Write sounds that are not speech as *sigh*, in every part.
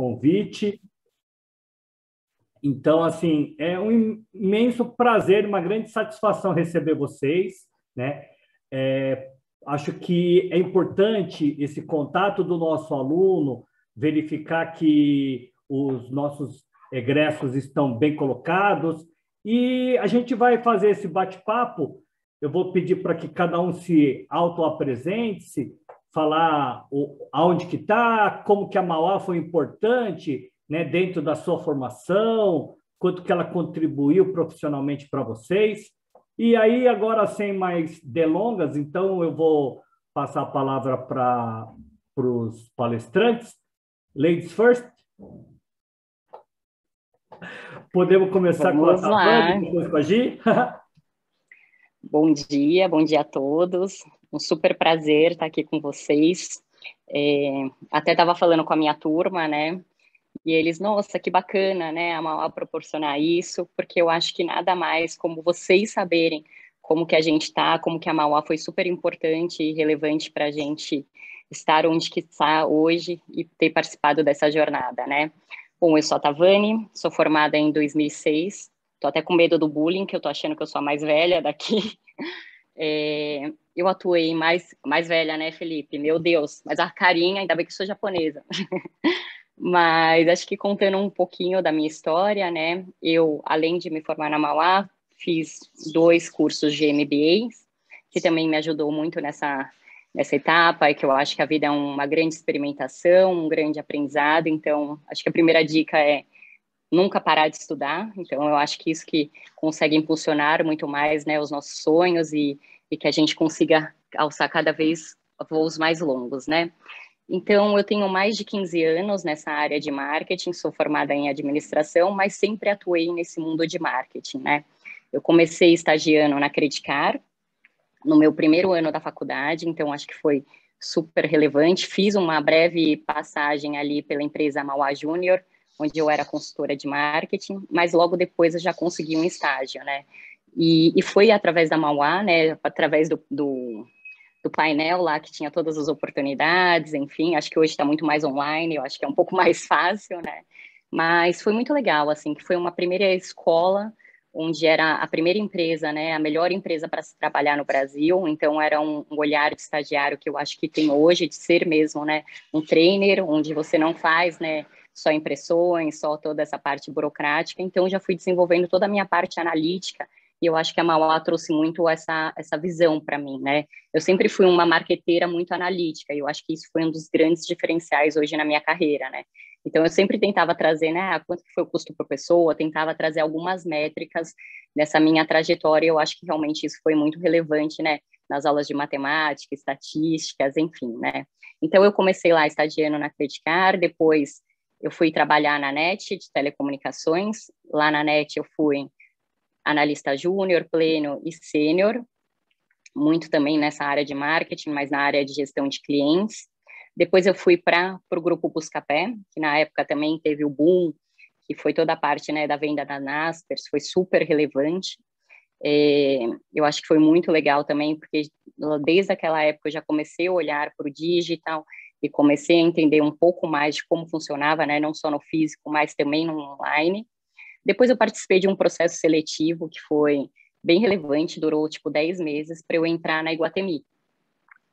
convite. Então, assim, é um imenso prazer, uma grande satisfação receber vocês, né? É, acho que é importante esse contato do nosso aluno, verificar que os nossos egressos estão bem colocados, e a gente vai fazer esse bate-papo. Eu vou pedir para que cada um se auto-apresente, falar o, aonde que está, como que a Mauá foi importante né, dentro da sua formação, quanto que ela contribuiu profissionalmente para vocês. E aí, agora, sem mais delongas, então eu vou passar a palavra para os palestrantes. Ladies first. Podemos começar Vamos com a lá. depois com a Gi? *laughs* bom dia, bom dia a todos. Um super prazer estar aqui com vocês. É, até estava falando com a minha turma, né? E eles, nossa, que bacana, né? A Mauá proporcionar isso, porque eu acho que nada mais como vocês saberem como que a gente está, como que a Mauá foi super importante e relevante para a gente estar onde que está hoje e ter participado dessa jornada, né? Bom, eu sou a Tavani, sou formada em 2006. Tô até com medo do bullying, que eu tô achando que eu sou a mais velha daqui. *laughs* É, eu atuei mais, mais velha, né, Felipe? Meu Deus, mas a carinha, ainda bem que sou japonesa. *laughs* mas acho que contando um pouquinho da minha história, né? Eu, além de me formar na Mauá, fiz dois cursos de MBA, que também me ajudou muito nessa nessa etapa, e que eu acho que a vida é uma grande experimentação, um grande aprendizado. Então, acho que a primeira dica é nunca parar de estudar. Então, eu acho que isso que consegue impulsionar muito mais né, os nossos sonhos e, e que a gente consiga alçar cada vez voos mais longos, né? Então, eu tenho mais de 15 anos nessa área de marketing, sou formada em administração, mas sempre atuei nesse mundo de marketing, né? Eu comecei estagiando na Credicar, no meu primeiro ano da faculdade, então acho que foi super relevante. Fiz uma breve passagem ali pela empresa Mauá Júnior, onde eu era consultora de marketing, mas logo depois eu já consegui um estágio, né? E, e foi através da Mauá, né? Através do, do, do, painel lá que tinha todas as oportunidades, enfim. Acho que hoje está muito mais online, eu acho que é um pouco *laughs* mais fácil, né? Mas foi muito legal, assim, que foi uma primeira escola onde era a primeira empresa, né, a melhor empresa para se trabalhar no Brasil, então era um, um, olhar de estagiário que eu acho que tem hoje, de ser mesmo, né, um trainer, onde você não faz, né, só impressões, só toda essa parte burocrática, então já fui desenvolvendo toda a minha parte analítica, e eu acho que a Mauá trouxe muito essa, essa visão para mim, né? Eu sempre fui uma marqueteira muito analítica, e eu acho que isso foi um dos grandes diferenciais hoje na minha carreira, né? Então, eu sempre tentava trazer, né, ah, quanto foi o custo por pessoa, tentava trazer algumas métricas nessa minha trajetória, eu acho que realmente isso foi muito relevante, né, nas aulas de matemática, estatísticas, enfim, né. Então, eu comecei lá estagiando na Credicar, depois eu fui trabalhar na NET de telecomunicações, lá na NET eu fui analista júnior, pleno e sênior, muito também nessa área de marketing, mas na área de gestão de clientes, depois eu fui para o grupo Buscapé, que na época também teve o boom, que foi toda a parte né, da venda da Naspers, foi super relevante. É, eu acho que foi muito legal também, porque desde aquela época eu já comecei a olhar para o digital e comecei a entender um pouco mais de como funcionava, né, não só no físico, mas também no online. Depois eu participei de um processo seletivo que foi bem relevante, durou tipo 10 meses para eu entrar na Iguatemi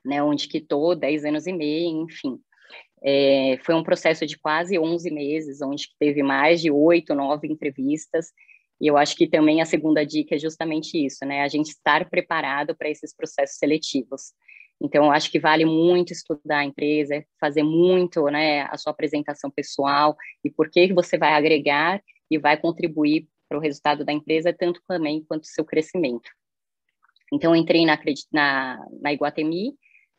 né, onde quitou 10 anos e meio, enfim. É, foi um processo de quase 11 meses, onde teve mais de oito, nove entrevistas, e eu acho que também a segunda dica é justamente isso, né, a gente estar preparado para esses processos seletivos. Então, eu acho que vale muito estudar a empresa, fazer muito, né, a sua apresentação pessoal e por que você vai agregar e vai contribuir para o resultado da empresa, tanto também quanto o seu crescimento. Então, entrei na, na, na Iguatemi,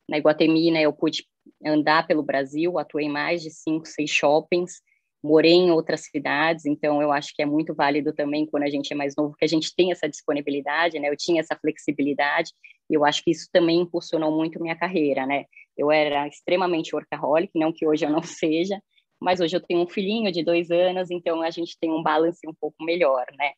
na Iguatemi, né, eu pude andar pelo Brasil, atuei em mais de cinco, seis shoppings, morei em outras cidades, então eu acho que é muito válido também quando a gente é mais novo, que a gente tem essa disponibilidade, né, eu tinha essa flexibilidade, e eu acho que isso também impulsionou muito minha carreira, né, eu era extremamente workaholic, não que hoje eu não *laughs* seja, mas hoje eu tenho um filhinho de dois anos, então a gente tem um balance um pouco melhor, né,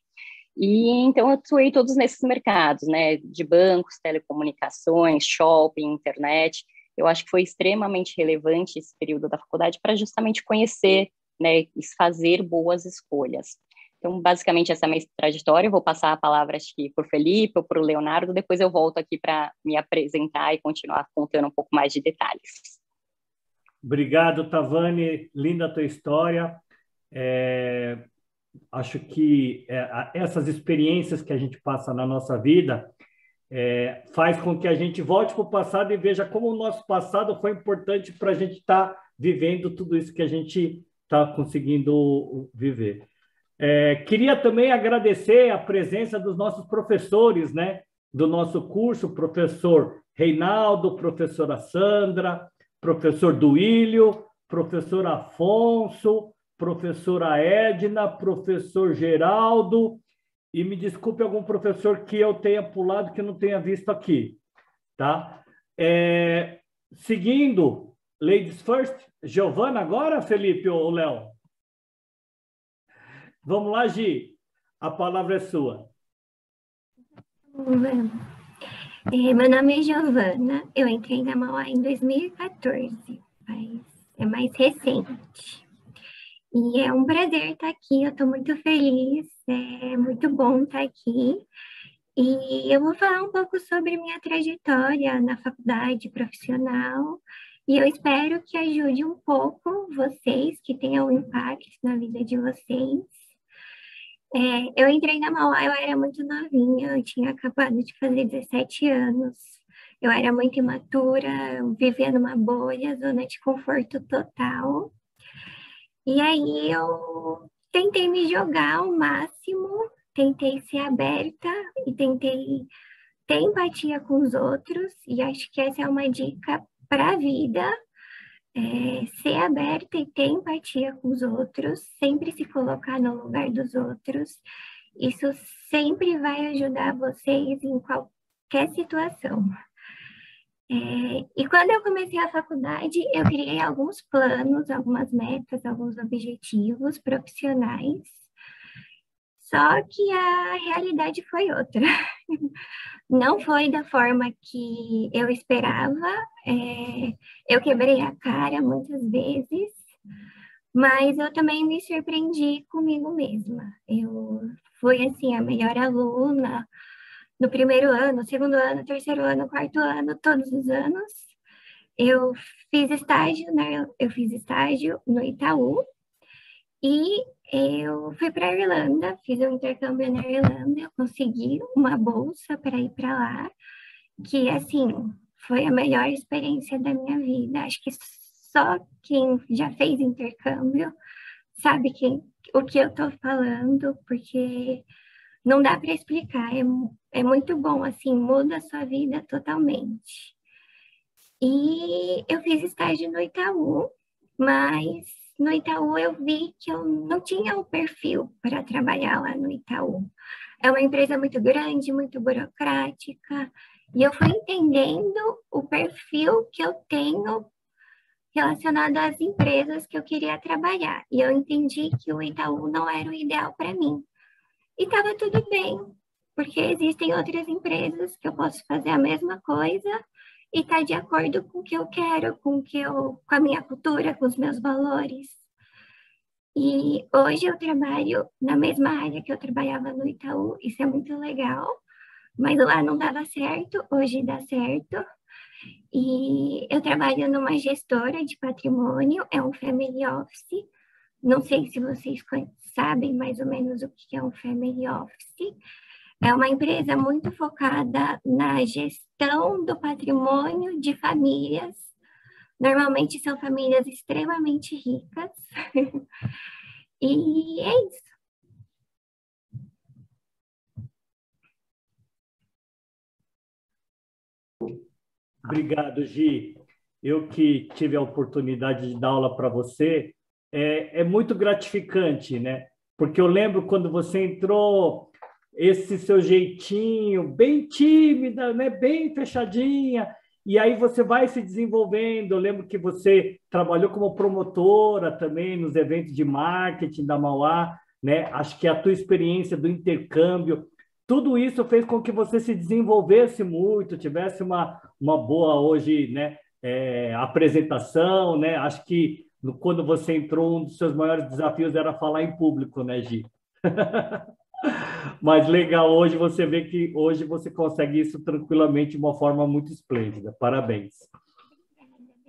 e então eu atuei todos nesses mercados, né, de bancos, telecomunicações, shopping, internet. Eu acho que foi extremamente relevante esse período da faculdade para justamente conhecer né, fazer boas escolhas. Então, basicamente, essa é a minha trajetória. Eu vou passar a palavra, acho que, por Felipe ou para o Leonardo, depois eu volto aqui para me apresentar e continuar contando um pouco mais de detalhes. Obrigado, Tavani. Linda a tua história. É, acho que é, essas experiências que a gente passa na nossa vida é, faz com que a gente volte para o passado e veja como o nosso passado foi importante para a gente estar tá vivendo tudo isso que a gente está conseguindo viver. É, queria também agradecer a presença dos nossos professores, né? Do nosso curso, professor Reinaldo, professora Sandra, professor Duílio, professor Afonso, professora Edna, professor Geraldo, e me desculpe algum professor que eu tenha pulado que não tenha visto aqui, tá? É, seguindo, ladies first, Giovana agora, Felipe ou Léo? Vamos lá, Gi. A palavra é sua. É, meu nome é Giovana. Eu entrei na Mauá em 2014, mas é mais recente. E é um prazer estar aqui. Eu estou muito feliz. É muito bom estar aqui. E eu vou falar um pouco sobre minha trajetória na faculdade profissional. E eu espero que ajude um pouco vocês, que tenham impacto na vida de vocês. É, eu entrei na Mauá, eu era muito novinha, eu tinha acabado de fazer 17 anos. Eu era muito imatura, vivia numa bolha, zona de conforto total. E aí eu tentei me jogar ao máximo, tentei ser aberta e tentei ter empatia com os outros, e acho que essa é uma dica para a vida, é, ser aberta e ter empatia com os outros, sempre se colocar no lugar dos outros. Isso sempre vai ajudar vocês em qualquer situação. É, e quando eu comecei a faculdade, eu criei alguns planos, algumas metas, alguns objetivos profissionais. Só que a realidade foi outra. *laughs* Não foi da forma que eu esperava. É, eu quebrei a cara muitas vezes, mas eu também me surpreendi comigo mesma. Eu fui assim a melhor aluna no primeiro ano, segundo ano, terceiro ano, quarto ano, todos os anos. Eu fiz estágio, né? Eu fiz estágio no Itaú e eu fui para a Irlanda, fiz um intercâmbio na Irlanda, eu consegui uma bolsa para ir para lá, que assim foi a melhor experiência da minha vida. Acho que só quem já fez intercâmbio sabe quem, o que eu estou falando, porque não dá para explicar. É, é muito bom, assim, muda a sua vida totalmente. E eu fiz estágio no Itaú, mas no Itaú eu vi que eu não tinha o um perfil para trabalhar lá no Itaú. É uma empresa muito grande, muito burocrática, e eu fui entendendo o perfil que eu tenho relacionado às empresas que eu queria trabalhar. E eu entendi que o Itaú não era o ideal para mim. E estava tudo bem, porque existem outras empresas que eu posso fazer a mesma coisa e está de acordo com o que eu quero, com que eu, com a minha cultura, com os meus valores. E hoje eu trabalho na mesma área que eu trabalhava no Itaú, isso é muito legal, mas lá não dava certo, hoje dá certo. E eu trabalho numa gestora de patrimônio, é um family office. Não sei se vocês sabem mais ou menos o que é um family office, é uma empresa muito focada na gestão do patrimônio de famílias. Normalmente são famílias extremamente ricas. *laughs* e é isso. Obrigado, Gi. Eu que tive a oportunidade de dar aula para você, é, é muito gratificante, né? Porque eu lembro quando você entrou esse seu jeitinho bem tímida, né, bem fechadinha, e aí você vai se desenvolvendo. Eu lembro que você trabalhou como promotora também nos eventos de marketing da Mauá, né? Acho que a tua experiência do intercâmbio, tudo isso fez com que você se desenvolvesse muito, tivesse uma, uma boa hoje, né, é, apresentação, né? Acho que quando você entrou, um dos seus maiores desafios era falar em público, né, Gi? *laughs* Mas legal, hoje você vê que hoje você consegue isso tranquilamente de uma forma muito esplêndida. Parabéns.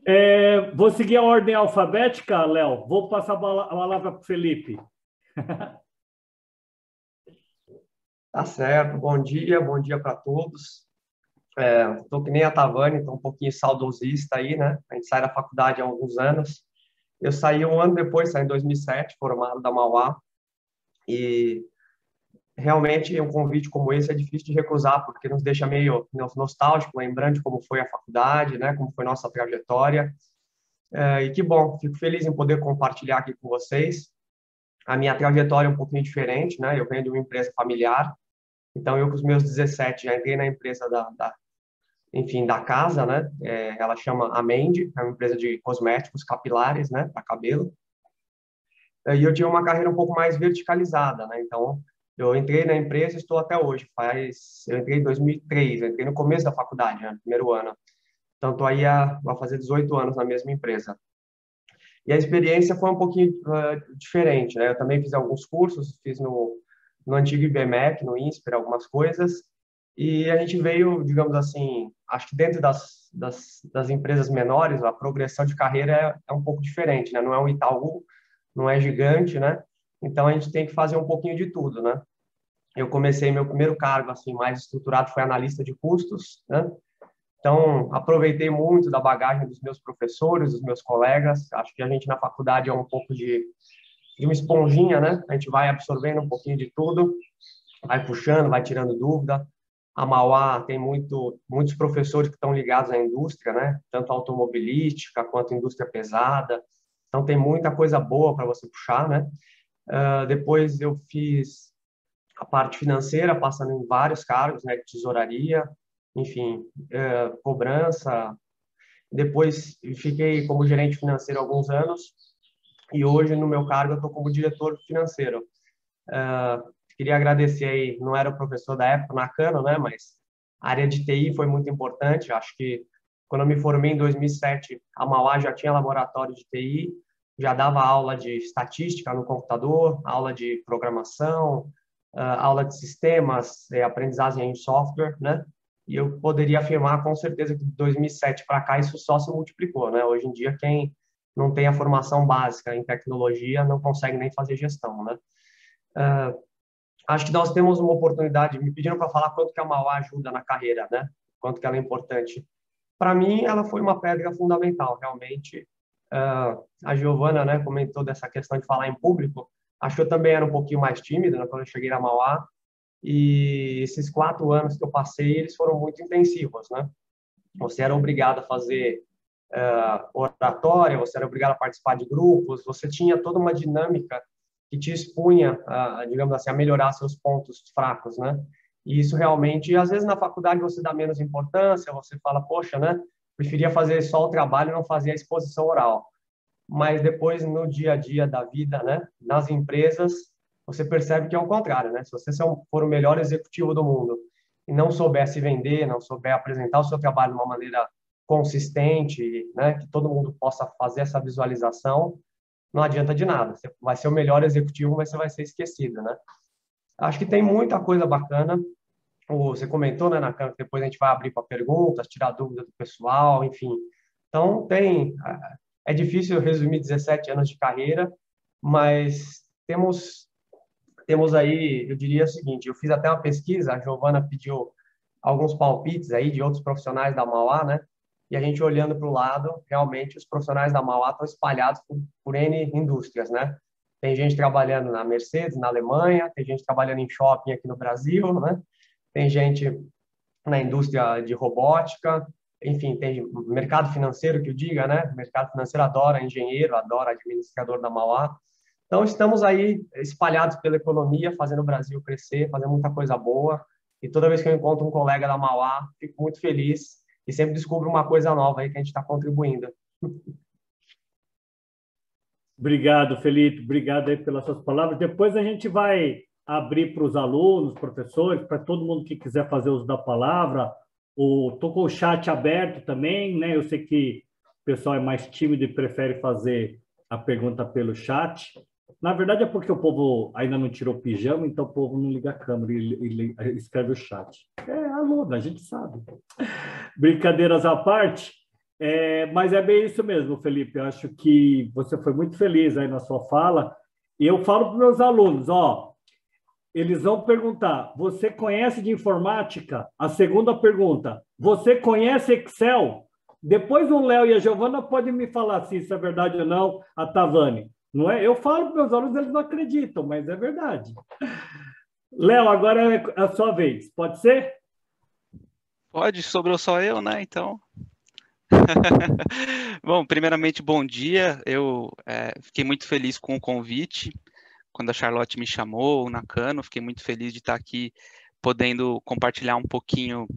É, vou seguir a ordem alfabética, Léo. Vou passar a palavra para o Felipe. *laughs* Tá certo. Bom dia, bom dia para todos. Estou é, que nem a Tavani, estou um pouquinho saudosista aí, né? A gente sai da faculdade há alguns anos. Eu saí um ano depois, saí em 2007, formado da Mauá. E realmente um convite como esse é difícil de recusar, porque nos deixa meio nostálgico, lembrando como foi a faculdade, né? Como foi nossa trajetória. É, e que bom, fico feliz em poder compartilhar aqui com vocês. A minha trajetória é um pouquinho diferente, né? Eu venho de uma empresa familiar, então, eu com os meus 17 já entrei na empresa da, da enfim, da casa, né? É, ela chama Amende, é uma empresa de cosméticos capilares, né, para cabelo. E eu tinha uma carreira um pouco mais verticalizada, né? Então, eu entrei na empresa e estou até hoje. Faz, eu entrei em 2003, eu entrei no começo da faculdade, né, primeiro ano. Então, estou aí a fazer 18 anos na mesma empresa. E a experiência foi um pouquinho uh, diferente, né? Eu também fiz alguns cursos, fiz no no antigo IBMEC, no INSPER, algumas coisas, e a gente veio, digamos assim, acho que dentro das, das, das empresas menores, a progressão de carreira é, é, um pouco diferente, né? Não é um Itaú, não é gigante, né? Então a gente tem que fazer um pouquinho de tudo, né? Eu comecei meu primeiro cargo assim mais estruturado foi analista de custos, né? Então aproveitei muito da bagagem dos meus professores, dos meus colegas. Acho que a gente na faculdade é um pouco de de uma esponjinha, né? A gente vai absorvendo um pouquinho de tudo, vai puxando, vai tirando dúvida. A Mauá tem muito, muitos professores que estão ligados à indústria, né? Tanto automobilística quanto indústria pesada. Então tem muita coisa boa para você puxar, né? Uh, depois eu fiz a parte financeira, passando em vários cargos, né? Tesouraria, enfim, uh, cobrança. Depois fiquei como gerente financeiro alguns anos e hoje no meu cargo eu estou como diretor financeiro. Uh, queria agradecer aí, não era o professor da época na Cano, né, mas a área de TI foi muito importante. Acho que quando eu me formei em 2007, a Mauá já tinha laboratório de TI, já dava aula de estatística no computador, aula de programação, uh, aula de sistemas, eh, aprendizagem em software, né? E eu poderia afirmar com certeza que de 2007 para cá isso só se multiplicou, né? Hoje em dia quem não tem a formação básica em tecnologia, não consegue nem fazer gestão, né? Uh, acho que nós temos uma oportunidade, me pediram para falar quanto que a Mauá ajuda na carreira, né? Quanto que ela é importante. Para mim, ela foi uma pedra fundamental, realmente. Uh, a Giovana, né, comentou dessa questão de falar em público. Acho que eu também era um pouquinho mais tímido né, quando eu cheguei na Mauá. E esses quatro anos que eu passei, eles foram muito intensivos, né? Você era obrigado a fazer uh, oratória, você era obrigado a participar de grupos, você tinha toda uma dinâmica que te expunha, a, digamos assim, a melhorar seus pontos fracos, né? E isso realmente, às vezes na faculdade você dá menos importância, você fala, poxa, né? Preferia fazer só o trabalho e não fazer a exposição oral. Mas depois, no dia a dia da vida, né? Nas empresas, você percebe que é o contrário, né? Se você for o melhor executivo do mundo e não souber se vender, não souber apresentar o seu trabalho de uma maneira consistente, né, que todo mundo possa fazer essa visualização, não adianta de nada. Você vai ser o melhor executivo, mas você vai ser esquecido, né? Acho que tem muita coisa bacana. Você comentou, né, na que depois a gente vai abrir para perguntas, tirar dúvidas do pessoal, enfim. Então, tem... É difícil resumir 17 anos de carreira, mas temos temos aí, eu diria o seguinte, eu fiz até uma pesquisa, a Giovana pediu alguns palpites aí de outros profissionais da Mauá, né? e a gente olhando para o lado, realmente os profissionais da Mauá estão espalhados por, por N indústrias, né? Tem gente trabalhando na Mercedes, na Alemanha, tem gente trabalhando em shopping aqui no Brasil, né? Tem gente na indústria de robótica, enfim, tem mercado financeiro que o diga, né? Mercado financeiro adora engenheiro, adora administrador da Mauá. Então, estamos aí espalhados pela economia, fazendo o Brasil crescer, fazendo muita coisa boa. E toda vez que eu encontro um colega da Mauá, fico muito feliz e sempre descubro uma coisa nova aí que a gente está contribuindo. Obrigado, Felipe. Obrigado aí pelas suas palavras. Depois a gente vai abrir para os alunos, professores, para todo mundo que quiser fazer uso da palavra. Estou com o chat aberto também, né? Eu sei que o pessoal é mais tímido e prefere fazer a pergunta pelo chat. Na verdade, é porque o povo ainda não tirou pijama, então o povo não liga a câmera e, e escreve o chat. É aluno, a gente sabe. Brincadeiras à parte, é, mas é bem isso mesmo, Felipe. Eu acho que você foi muito feliz aí na sua fala. E eu falo para meus alunos, ó, eles vão perguntar: você conhece de informática? A segunda pergunta: você conhece Excel? Depois o Léo e a Giovana podem me falar se isso é verdade ou não, a Tavani. Não é? Eu falo para meus alunos, eles não acreditam, mas é verdade. Léo, agora é a sua vez. Pode ser? Pode, sobrou só eu, né? Então. *laughs* bom, primeiramente, bom dia. Eu é, fiquei muito feliz com o convite. Quando a Charlotte me chamou, na Cano, fiquei muito feliz de estar aqui podendo compartilhar um pouquinho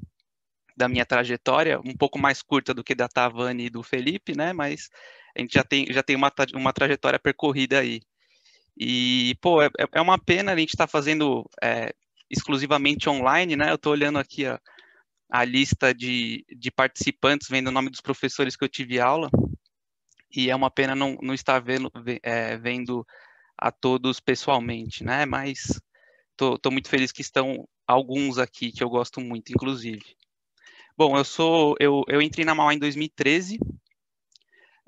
da minha trajetória, um pouco mais curta do que da Tavani e do Felipe, né? Mas a gente já tem, já tem uma, uma trajetória percorrida aí. E, pô, é, é uma pena a gente estar tá fazendo é, exclusivamente online, né? Eu estou olhando aqui a, a lista de, de participantes, vendo o nome dos professores que eu tive aula, e é uma pena não, não estar vendo, é, vendo a todos pessoalmente, né? Mas estou muito feliz que estão alguns aqui que eu gosto muito, inclusive. Bom, eu sou eu, eu entrei na Mauá em 2013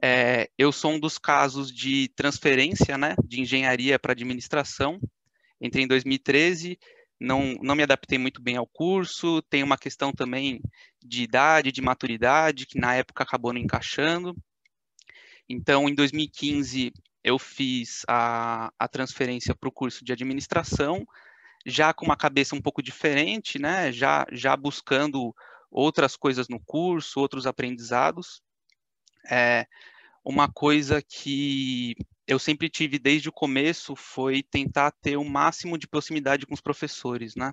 é, eu sou um dos casos de transferência né, de engenharia para administração. Entrei em 2013, não, não me adaptei muito bem ao curso, tem uma questão também de idade, de maturidade, que na época acabou não encaixando. Então, em 2015, eu fiz a, a transferência para o curso de administração, já com uma cabeça um pouco diferente, né? já, já buscando outras coisas no curso, outros aprendizados. É, uma coisa que eu sempre tive desde o começo foi tentar ter o máximo de proximidade com os professores, né?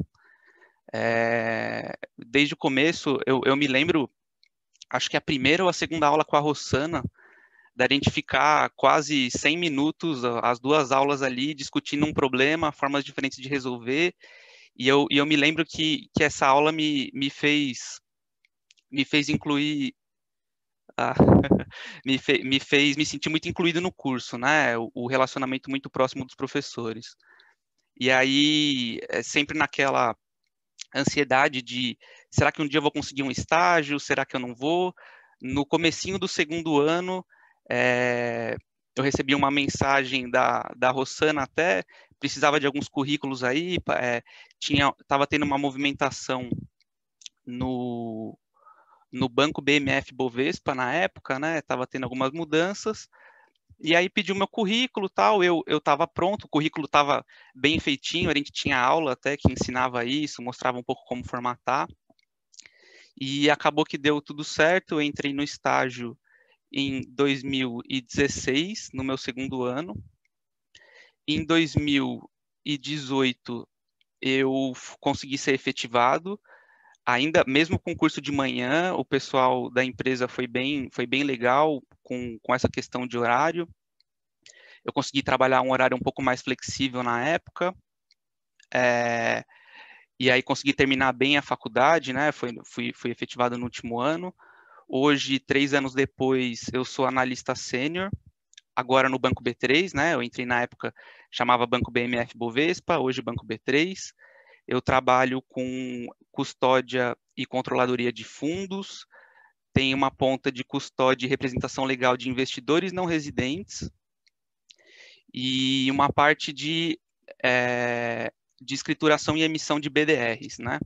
É, desde o começo, eu, eu, me lembro, acho que a primeira ou a segunda aula com a Rossana, da gente ficar quase 100 minutos, as duas aulas ali, discutindo um problema, formas diferentes de resolver, e eu, e eu me lembro que, que essa aula me, me fez me fez incluir ah, *laughs* me, fe, me, fez me sentir muito incluído no curso, né? O, o, relacionamento muito próximo dos professores. E aí, é sempre naquela ansiedade de será que um dia eu vou conseguir um estágio? Será que eu não vou? No comecinho do segundo ano, é, eu recebi uma mensagem da, da Rossana até, precisava de alguns currículos aí, é, tinha, estava tendo uma movimentação no, no banco BMF Bovespa na época, né? Tava tendo algumas mudanças. E aí pediu meu currículo, tal, eu eu estava pronto, o currículo estava bem feitinho, a gente tinha aula até que ensinava isso, mostrava um pouco como formatar. E acabou que deu tudo certo, eu entrei no estágio em 2016, no meu segundo ano. Em 2018 eu consegui ser efetivado, ainda mesmo com o curso de manhã, o pessoal da empresa foi bem, foi bem legal com, com essa questão de horário. Eu consegui trabalhar um horário um pouco mais flexível na época. É, e aí consegui terminar bem a faculdade, né? Foi, fui, fui efetivado no último ano. Hoje, três anos depois, eu sou analista sênior, agora no Banco B3, né? Eu entrei na época, chamava Banco BMF Bovespa, hoje Banco B3. Eu trabalho com custódia e controladoria de fundos, tem uma ponta de custódia e representação legal de investidores não residentes e uma parte de, é, de escrituração e emissão de BDRs, né?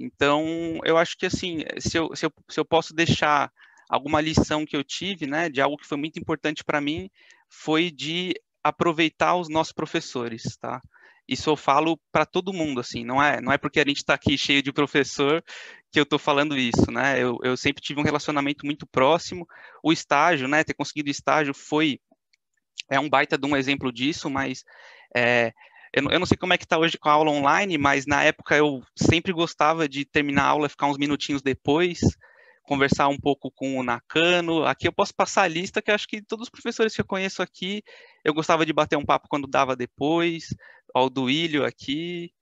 Então, eu acho que, assim, se eu, se eu, se eu posso deixar alguma lição que eu tive, né, de algo que foi muito importante para mim, foi de aproveitar os nossos professores, tá? Isso eu falo para todo mundo, assim, não é, não é porque a gente está aqui cheio de professor que eu estou falando isso, né? Eu, eu sempre tive um relacionamento muito próximo. O estágio, né? Ter conseguido estágio foi é um baita de um exemplo disso, mas é, eu, eu, não sei como é que está hoje com a aula online, mas na época eu sempre gostava de terminar a aula, ficar uns minutinhos depois, conversar um pouco com o Nakano. Aqui eu posso passar a lista, que acho que todos os professores que eu conheço aqui, eu gostava de bater um papo quando dava depois. Ó, o Duílio aqui,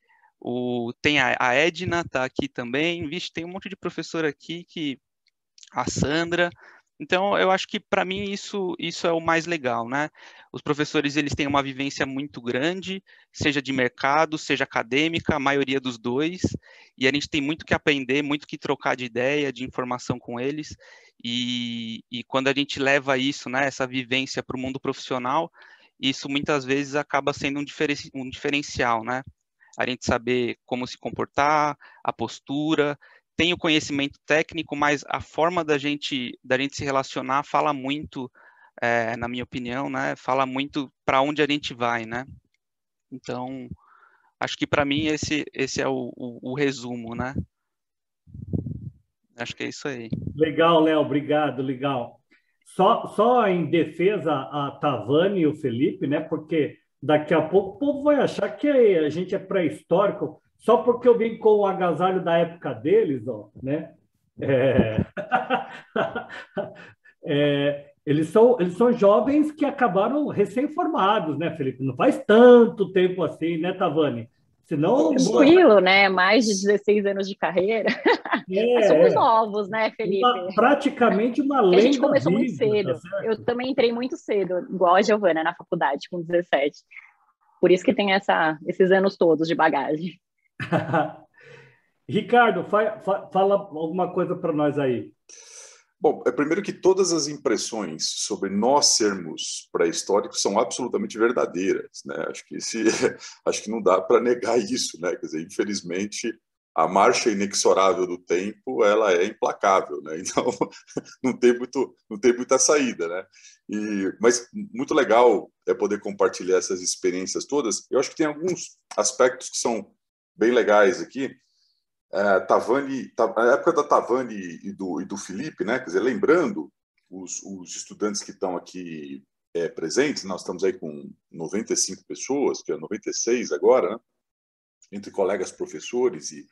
o, tem a, a Edna, tá aqui também. Vixe, tem um monte de professor aqui que. A Sandra. Então, eu acho que para mim isso, isso é o mais legal, né? Os professores eles têm uma vivência muito grande, seja de mercado, seja acadêmica, a maioria dos dois, e a gente tem muito que aprender, muito que trocar de ideia, de informação com eles, e, e quando a gente leva isso, né, essa vivência para o mundo profissional, isso muitas vezes acaba sendo um, diferen, um diferencial, né? A gente saber como se comportar, a postura, tem o conhecimento técnico, mas a forma da gente, da gente se relacionar fala muito, é, na minha opinião, né? Fala muito para onde a gente vai, né? Então, acho que para mim esse, esse é o, o, o, resumo, né? Acho que é isso aí. Legal, Léo, obrigado, legal. Só, só em defesa a Tavani e o Felipe, né? Porque daqui a pouco o povo vai achar que a gente é pré-histórico só porque eu vim com o agasalho da época deles, ó, né? É... *laughs* é, eles, são, eles são jovens que acabaram recém-formados, né, Felipe? Não faz tanto tempo assim, né, Tavani? Senão, Tranquilo, né? Mais de 16 anos de carreira. *laughs* É, Somos novos, né, Felipe? Uma, praticamente uma lei. A gente começou muito cedo. Tá eu também entrei muito cedo, igual a Giovana, na faculdade, com 17. Por isso que tem essa, esses anos todos de bagagem. *laughs* Ricardo, fa fa fala alguma coisa para nós aí. Bom, é primeiro que todas as impressões sobre nós sermos pré-históricos são absolutamente verdadeiras, né? Acho que se, *laughs* acho que não dá para negar isso, né? Quer dizer, infelizmente a marcha inexorável do tempo ela é implacável, né? *laughs* Então não tem muito não tem muita saída, né? E mas muito legal é poder compartilhar essas experiências todas. Eu acho que tem alguns aspectos que são bem legais aqui. É, Tavani, a época da Tavani e do, e do Felipe, né? Quer dizer, lembrando os, os estudantes que estão aqui é, presentes, nós estamos aí com 95 pessoas, que é 96 agora, né? entre colegas professores e,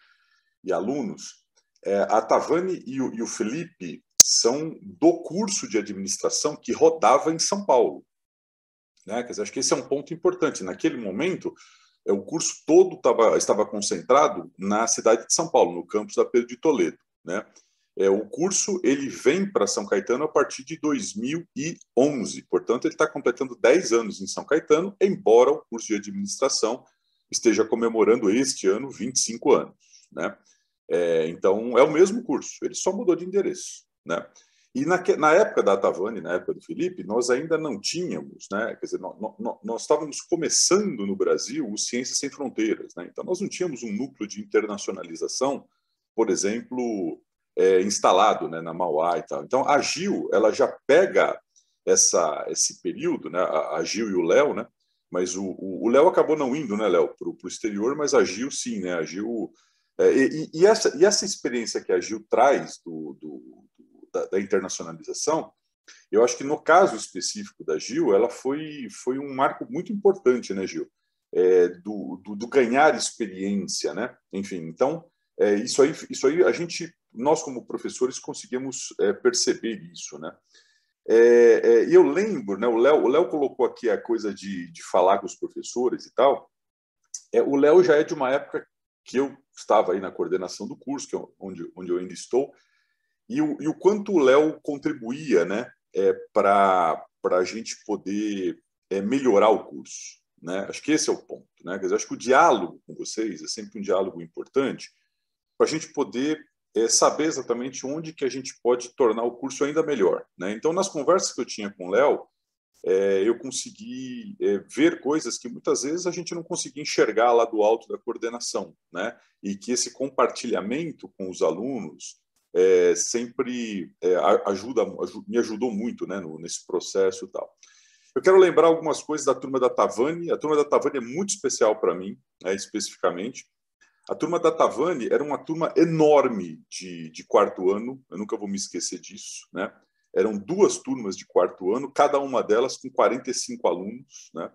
e alunos. É, a Tavani e o, e o Felipe são do curso de administração que rodava em São Paulo. Né? Quer dizer, acho que esse é um ponto importante. Naquele momento, o curso todo tava, estava concentrado na cidade de São Paulo, no campus da Pedro de Toledo. Né? É, o curso ele vem para São Caetano a partir de 2011, portanto, ele está completando 10 anos em São Caetano, embora o curso de administração esteja comemorando este ano 25 anos. Né? É, então, é o mesmo curso, ele só mudou de endereço. Né? E na, na, época da Tavani, na época do Felipe, nós ainda não tínhamos, né? Quer dizer, nós, nós, estávamos começando no Brasil o Ciências Sem Fronteiras, né? Então, nós não tínhamos um núcleo de internacionalização, por exemplo, é, instalado né, na Mauá e tal. Então, a Gil, ela já pega essa, esse período, né? A, a Gil e o Léo, né? Mas o Léo acabou não indo, né, Léo, para o exterior, mas a Gil sim, né? A Gil. É, e, e, essa, e essa experiência que a Gil traz do, da, da, internacionalização, eu acho que no caso específico da Gil, ela foi, foi um marco muito importante, né, Gil? É, do, do, do, ganhar experiência, né? Enfim, então, é, isso, aí, isso aí a gente, nós como professores, conseguimos é, perceber isso, né? É, é, e eu lembro, né, o Léo, o Léo colocou aqui a coisa de, de falar com os professores e tal. É, o Léo já é de uma época que eu estava aí na coordenação do curso, que é onde, onde eu ainda estou, e o, e o quanto o Léo contribuía né, é, para a gente poder é, melhorar o curso. Né? Acho que esse é o ponto. Né? Dizer, acho que o diálogo com vocês é sempre um diálogo importante para a gente poder é, saber exatamente onde que a gente pode tornar o curso ainda melhor. Né? Então, nas conversas que eu tinha com o Léo, é, eu consegui é, ver coisas que muitas vezes a gente não conseguia enxergar lá do alto da coordenação, né? E que esse compartilhamento com os alunos, é, sempre é, ajuda, me ajudou muito né, no, nesse processo tal. Eu quero lembrar algumas coisas da turma da Tavani. A turma da Tavani é muito especial para mim, né, especificamente. A turma da Tavani era uma turma enorme de, de quarto ano, eu nunca vou me esquecer disso. Né? Eram duas turmas de quarto ano, cada uma delas com 45 alunos. Né?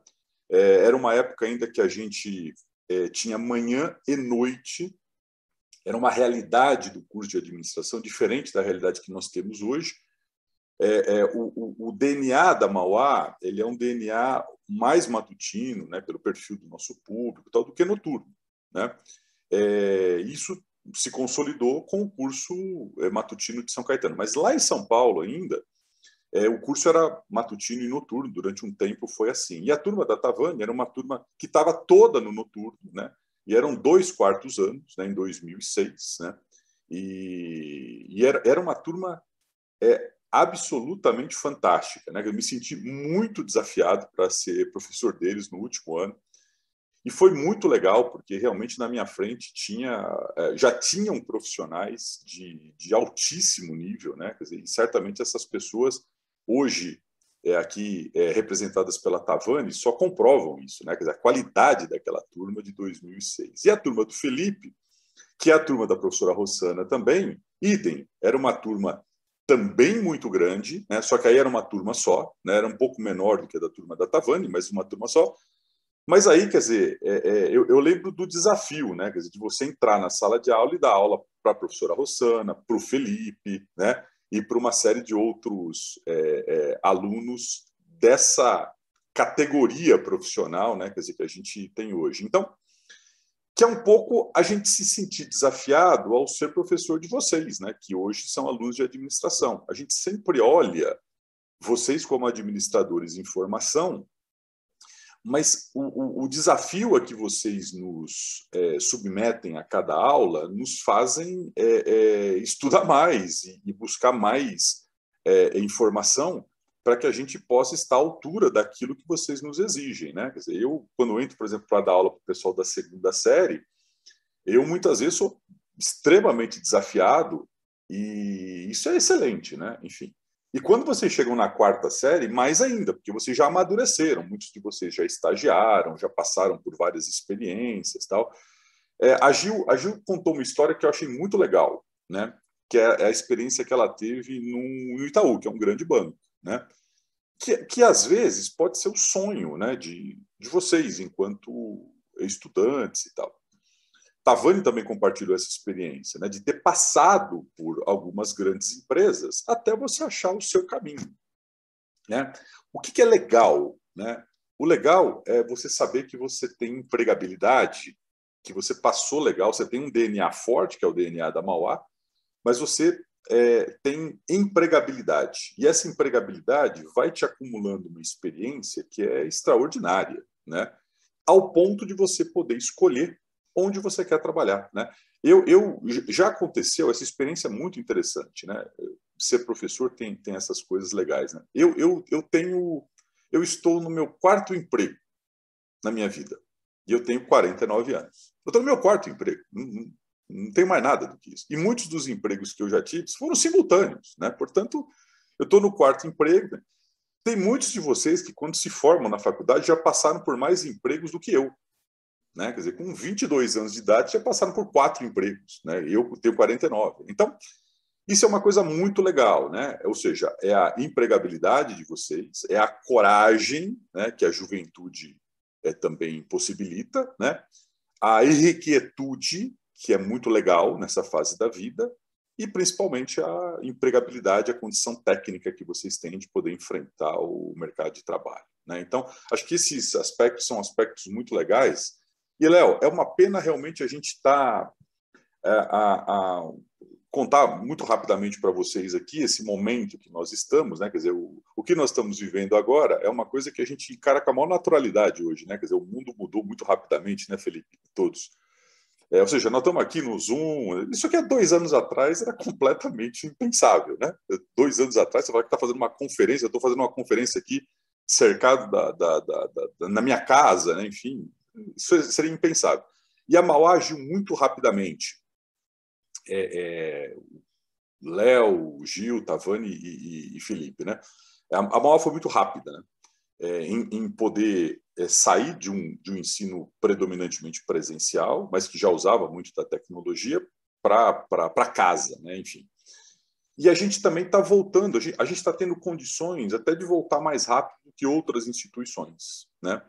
É, era uma época ainda que a gente é, tinha manhã e noite era uma realidade do curso de administração diferente da realidade que nós temos hoje. É, é, o, o, o, DNA da Mauá ele é um DNA mais matutino, né, pelo perfil do nosso público, tal, do que noturno. Né? É, isso se consolidou com o curso é, matutino de São Caetano. Mas lá em São Paulo ainda, é, o curso era matutino e noturno, durante um tempo foi assim. E a turma da Tavani era uma turma que estava toda no noturno, né? E eram dois quartos anos, né, em 2006, né? E, e era, era uma turma é, absolutamente fantástica, né? Eu me senti muito desafiado para ser professor deles no último ano. E foi muito legal, porque realmente na minha frente tinha, é, já tinham profissionais de, de altíssimo nível, né? Quer dizer, e certamente essas pessoas hoje é, aqui é, representadas pela Tavani só comprovam isso, né? Quer dizer, a qualidade daquela turma de 2006. E a turma do Felipe, que é a turma da professora Rossana também, idem, era uma turma também muito grande, né? só que aí era uma turma só, né? era um pouco menor do que a da turma da Tavani, mas uma turma só. Mas aí, quer dizer, é, é, eu, eu, lembro do desafio, né? Quer dizer, de você entrar na sala de aula e dar aula para a professora Rossana, para o Felipe, né? E para uma série de outros é, é, alunos dessa categoria profissional, né, quer dizer, que a gente tem hoje. Então, que é um pouco a gente se sentir desafiado ao ser professor de vocês, né, que hoje são alunos de administração. A gente sempre olha vocês como administradores em formação mas o, o, o, desafio a que vocês nos é, submetem a cada aula nos fazem é, é, estudar mais e, e buscar mais é, informação para que a gente possa estar à altura daquilo que vocês nos exigem. Né? Quer dizer, eu, quando entro, por exemplo, para dar aula para o pessoal da segunda série, eu muitas vezes sou extremamente desafiado e isso é excelente, né? Enfim. E quando vocês chegam na quarta série, mais ainda, porque vocês já amadureceram, muitos de vocês já estagiaram, já passaram por várias experiências tal. É, a, Gil, a Gil contou uma história que eu achei muito legal, né? que é a experiência que ela teve no, no Itaú, que é um grande banco. Né? Que, que às vezes pode ser o sonho né? de, de vocês, enquanto estudantes e tal. Tavani também compartilhou essa experiência, né, de ter passado por algumas grandes empresas até você achar o seu caminho. Né? O que, que é legal? Né? O legal é você saber que você tem empregabilidade, que você passou legal, você tem um DNA forte, que é o DNA da Mauá, mas você é, tem empregabilidade. E essa empregabilidade vai te acumulando uma experiência que é extraordinária, né? ao ponto de você poder escolher onde você quer trabalhar. Né? Eu, eu já aconteceu essa experiência é muito interessante, né? Ser professor tem, tem essas coisas legais, né? Eu, eu, eu tenho, eu estou no meu quarto emprego na minha vida e eu tenho 49 anos. Eu estou no meu quarto emprego, não, não, não tenho mais nada do que isso. E muitos dos empregos que eu já tive foram simultâneos, né? Portanto, eu estou no quarto emprego. Né? Tem muitos de vocês que, quando se formam na faculdade, já passaram por mais empregos do que eu. Né? Quer dizer, com 22 anos de idade, já passaram por quatro empregos. Né? Eu tenho 49. Então, isso é uma coisa muito legal, né? Ou seja, é a empregabilidade de vocês, é a coragem, né, que a juventude é, também possibilita, né? A irrequietude, que é muito legal nessa fase da vida, e principalmente a empregabilidade, a condição técnica que vocês têm de poder enfrentar o mercado de trabalho. Né? Então, acho que esses aspectos são aspectos muito legais e, Léo, é uma pena realmente a gente estar tá, é, a, a, contar muito rapidamente para vocês aqui esse momento que nós estamos, né? Quer dizer, o, o que nós estamos vivendo agora é uma coisa que a gente encara com a maior naturalidade hoje, né? Quer dizer, o mundo mudou muito rapidamente, né, Felipe? Todos. É, ou seja, nós estamos aqui no Zoom. Isso aqui há dois anos atrás era completamente impensável, né? Dois anos atrás, você fala que está fazendo uma conferência, eu estou fazendo uma conferência aqui cercado da, da, da, da, na minha casa, né? enfim, seria impensável. E a Mauá agiu muito rapidamente. É, é, Léo, Gil, Tavani e, e, e, Felipe. Né? A, Mauá foi muito rápida né? É, em, em, poder é, sair de um, de um ensino predominantemente presencial, mas que já usava muito da tecnologia, para casa, né? enfim. E a gente também está voltando, a gente está tendo condições até de voltar mais rápido que outras instituições. Né?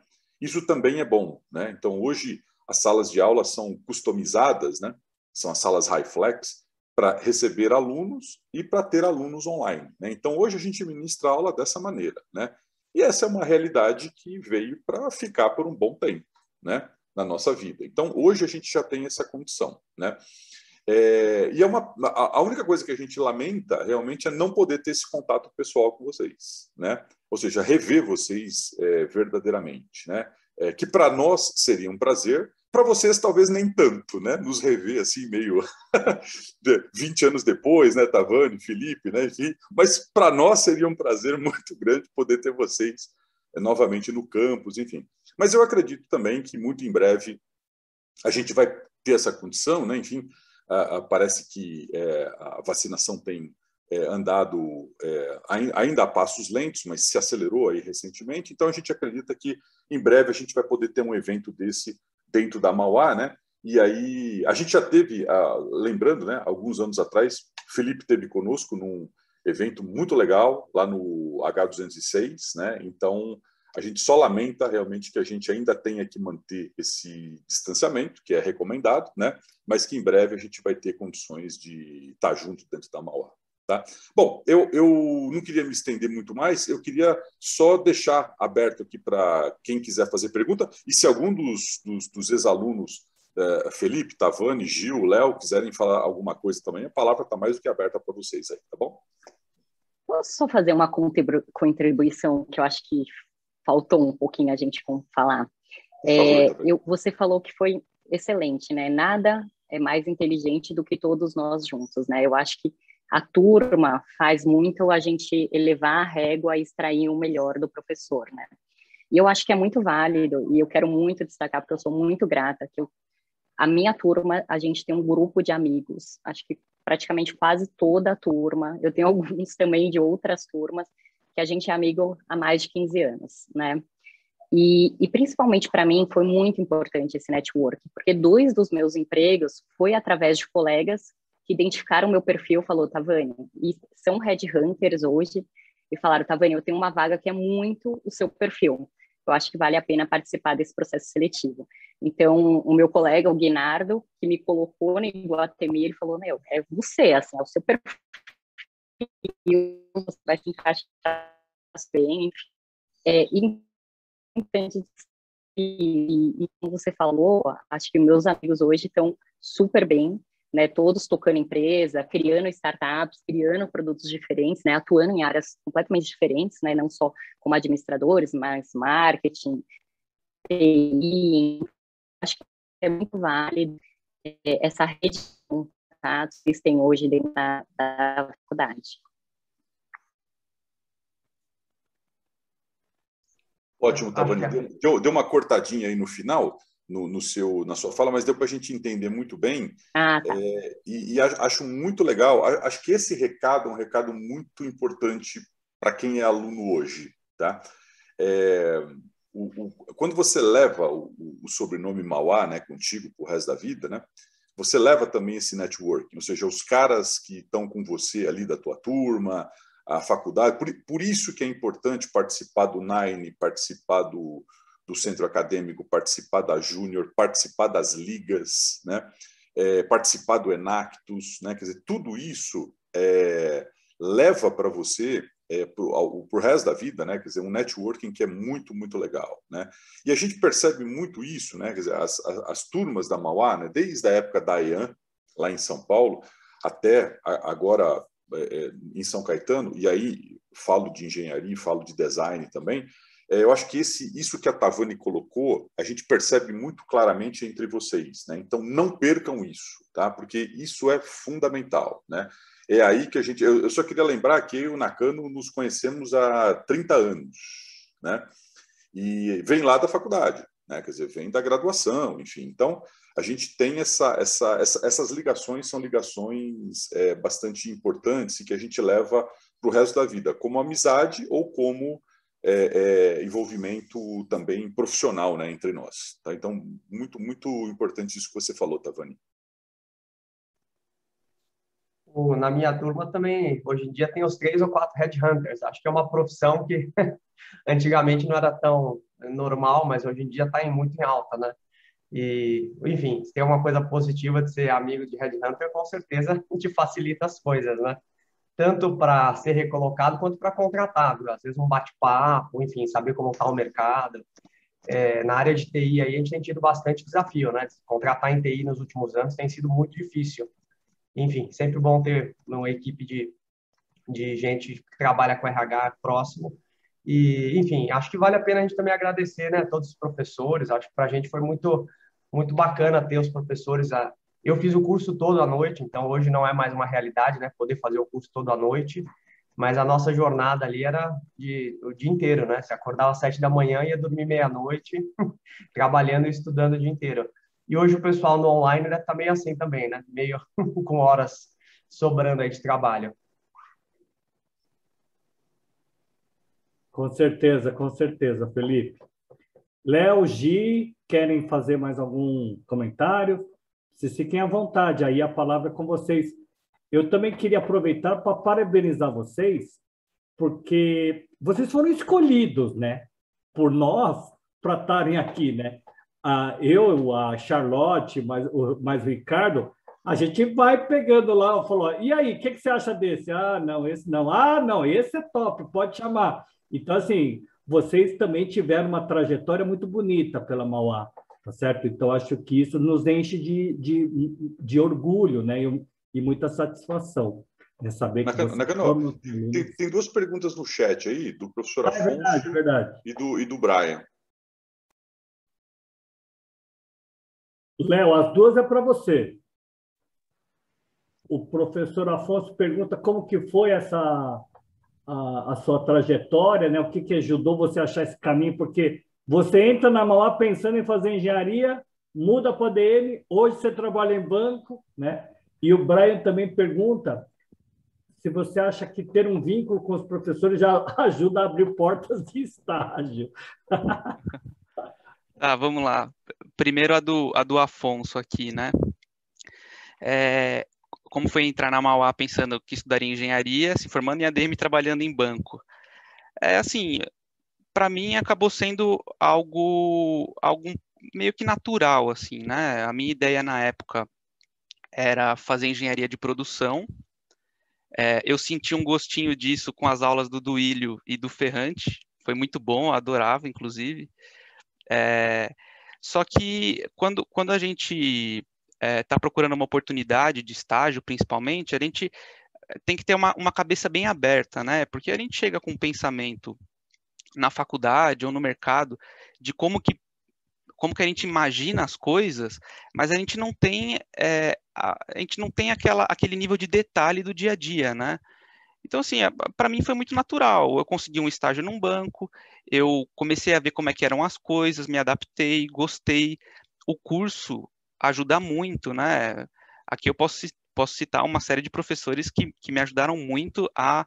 Isso também é bom. Né? Então, hoje, as salas de aula são customizadas, né? são as salas high flex, para receber alunos e para ter alunos online. Né? Então, hoje a gente ministra a aula dessa maneira. Né? E essa é uma realidade que veio para ficar por um bom tempo né? na nossa vida. Então, hoje a gente já tem essa condição. Né? É, e é uma, a, única coisa que a gente lamenta realmente é não poder ter esse contato pessoal com vocês, né? Ou seja, rever vocês é, verdadeiramente, né? É, que para nós seria um prazer, para vocês talvez nem tanto, né? Nos rever assim meio *laughs* 20 anos depois, né, Tavani, Felipe, né, enfim, mas para nós seria um prazer muito grande poder ter vocês é, novamente no campus, enfim. Mas eu acredito também que muito em breve a gente vai ter essa condição, né? Enfim, parece que é, a vacinação tem é, andado é, ainda a passos lentos, mas se acelerou aí recentemente. Então a gente acredita que em breve a gente vai poder ter um evento desse dentro da Mauá, né? E aí a gente já teve, lembrando, né? Alguns anos atrás, Felipe teve conosco num evento muito legal lá no H206, né? Então a gente só lamenta realmente que a gente ainda tenha que manter esse distanciamento, que é recomendado, né? mas que em breve a gente vai ter condições de estar junto dentro da Mauá. Tá? Bom, eu, eu não queria me estender muito mais, eu queria só deixar aberto aqui para quem quiser fazer pergunta, e se algum dos, dos, dos ex-alunos, eh, Felipe, Tavani, Gil, Léo, quiserem falar alguma coisa também, a palavra está mais do que aberta para vocês aí, tá bom? Posso só fazer uma contribuição que eu acho que faltou um pouquinho a gente falar. É, eu, você falou que foi excelente, né? Nada é mais inteligente do que todos nós juntos, né? Eu acho que a turma faz muito a gente elevar a régua e extrair o melhor do professor, né? E eu acho que é muito válido, e eu quero muito destacar, porque eu sou muito grata, que eu, a minha turma, a gente tem um grupo de amigos, acho que praticamente quase toda a turma, eu tenho *laughs* alguns também de outras turmas, que a gente é amigo há mais de 15 anos, né? E, e principalmente para mim foi muito importante esse network, porque dois dos meus empregos foi através de colegas que identificaram meu perfil, falou, Tavani, e são headhunters hoje, e falaram, Tavani, eu tenho uma vaga que é muito o seu perfil. Eu acho que vale a pena participar desse processo seletivo. Então, o meu colega, o Guinardo, que me colocou no Iguatemi, ele falou, meu, é você, assim, é o seu perfil você vai se encaixar bem, é, importante e, e, como você falou, acho que meus amigos hoje estão super bem, né, todos tocando empresa, criando startups, criando produtos diferentes, né, atuando em áreas completamente diferentes, né, não só como administradores, mas marketing, TI, acho que é muito válido é, essa rede resultados que existem hoje dentro da, da faculdade. Ótimo, Tavani. Deu, deu uma cortadinha aí no final, no, no, seu, na sua fala, mas deu para a gente entender muito bem. Ah, tá. é, e, e, acho muito legal. Acho que esse recado é um recado muito importante para quem é aluno hoje. Tá? É, o, o, quando você leva o, o sobrenome Mauá né, contigo para o resto da vida, né, você leva também esse networking, ou seja, os caras que estão com você ali da tua turma, a faculdade. Por, por isso que é importante participar do Nine, participar do, do centro acadêmico, participar da Júnior, participar das ligas, né? É, participar do Enactus, né? Quer dizer, tudo isso é, leva para você é, para o resto da vida, né? Quer dizer, um networking que é muito, muito legal, né? E a gente percebe muito isso, né? Quer dizer, as, as, as turmas da Mauá, né? Desde a época da IAN, lá em São Paulo, até agora é, é, em São Caetano, e aí falo de engenharia, falo de design também, é, eu acho que esse, isso que a Tavani colocou, a gente percebe muito claramente entre vocês, né? Então não percam isso, tá? Porque isso é fundamental, né? É aí que a gente. Eu, só queria lembrar que eu e o Nakano nos conhecemos há 30 anos, né? E vem lá da faculdade, né? Quer dizer, vem da graduação, enfim. Então, a gente tem essa, essa, essa essas ligações, são ligações é, bastante importantes e que a gente leva para o resto da vida, como amizade ou como é, é, envolvimento também profissional né, entre nós. Tá? Então, muito, muito importante isso que você falou, Tavani na minha turma também, hoje em dia tem os três ou quatro headhunters. Acho que é uma profissão que *laughs* antigamente não era tão normal, mas hoje em dia está muito em alta, né? E, enfim, se tem uma coisa positiva de ser amigo de headhunter, com certeza *laughs* te facilita as coisas, né? Tanto para ser recolocado quanto para contratado. Às vezes um bate-papo, enfim, saber como está o mercado. É, na área de TI aí a gente tem tido bastante desafio, né? Contratar em TI nos últimos anos tem sido muito difícil enfim, sempre bom ter uma equipe de, de gente que trabalha com RH próximo. E, enfim, acho que vale a pena a gente também agradecer, né, todos os professores. Acho que para a gente foi muito, muito bacana ter os professores. Eu fiz o curso todo à noite, então hoje não é mais uma realidade, né, poder fazer o curso todo à noite. Mas a nossa jornada ali era de, o dia inteiro, né? Se acordava às sete da manhã e ia dormir meia-noite, *laughs* trabalhando e estudando o dia inteiro. E hoje o pessoal no online deve estar tá meio assim também, né? Meio *laughs* com horas sobrando aí de trabalho. Com certeza, com certeza, Felipe. Léo, Gi, querem fazer mais algum comentário? Se fiquem à vontade, aí a palavra é com vocês. Eu também queria aproveitar para parabenizar vocês, porque vocês foram escolhidos, né, por nós para estarem aqui, né? A, eu, a Charlotte, mais o, mais o Ricardo, a gente vai pegando lá, falou, e aí, o que, que, você acha desse? Ah, não, esse não. Ah, não, esse é top, pode chamar. Então, assim, vocês também tiveram uma trajetória muito bonita pela Mauá, tá certo? Então, acho que isso nos enche de, de, de orgulho, né? E, e muita satisfação. Né? Saber que Nakano, tem, tem, duas perguntas no chat aí, do professor ah, é Afonso é verdade, verdade. E, do, e do Brian. Léo, as duas é para você. O professor Afonso pergunta como que foi essa a, a, sua trajetória, né? O que, que ajudou você a achar esse caminho? Porque você entra na Mauá pensando em fazer engenharia, muda para DM, hoje você trabalha em banco, né? E o Brian também pergunta se você acha que ter um vínculo com os professores já *laughs* ajuda a abrir portas de estágio. *laughs* Ah, vamos lá. Primeiro a do, a do Afonso aqui, né? É, como foi entrar na Mauá pensando que estudaria engenharia, se formando em ADM trabalhando em banco? É assim, para mim acabou sendo algo, algo meio que natural, assim, né? A minha ideia na época era fazer engenharia de produção. É, eu senti um gostinho disso com as aulas do Duílio e do Ferrante, foi muito bom, adorava, inclusive. É, só que quando, quando a gente está é, tá procurando uma oportunidade de estágio, principalmente, a gente é, tem que ter uma, uma cabeça bem aberta, né? Porque a gente chega com um pensamento na faculdade ou no mercado de como que como que a gente imagina as coisas, mas a gente não tem é, a, a, gente não tem aquela, aquele nível de detalhe do dia a dia, né? Então, assim, para mim foi muito natural. Eu consegui um estágio num banco, eu comecei a ver como é que eram as coisas, me adaptei, gostei. O curso ajuda muito, né? Aqui eu posso, posso citar uma série de professores que, que me ajudaram muito a,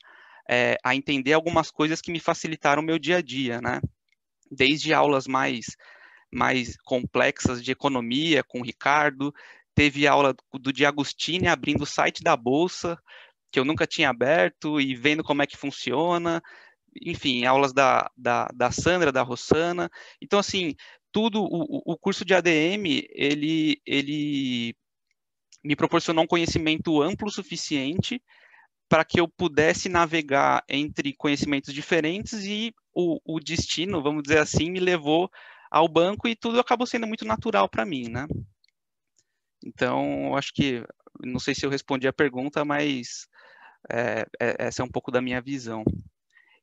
é, a entender algumas coisas que me facilitaram o meu dia a dia, né? Desde aulas mais, mais complexas de economia com o Ricardo, teve aula do Diagostini abrindo o site da Bolsa, que eu nunca tinha aberto e vendo como é que funciona. Enfim, aulas da, da, da Sandra, da Rossana. Então, assim, tudo, o, o curso de ADM, ele, ele me proporcionou um conhecimento amplo o suficiente para que eu pudesse navegar entre conhecimentos diferentes e o, o, destino, vamos dizer assim, me levou ao banco e tudo acabou sendo muito natural para mim, né? Então, acho que, não sei se eu respondi a pergunta, mas é, é, essa é um pouco da minha visão.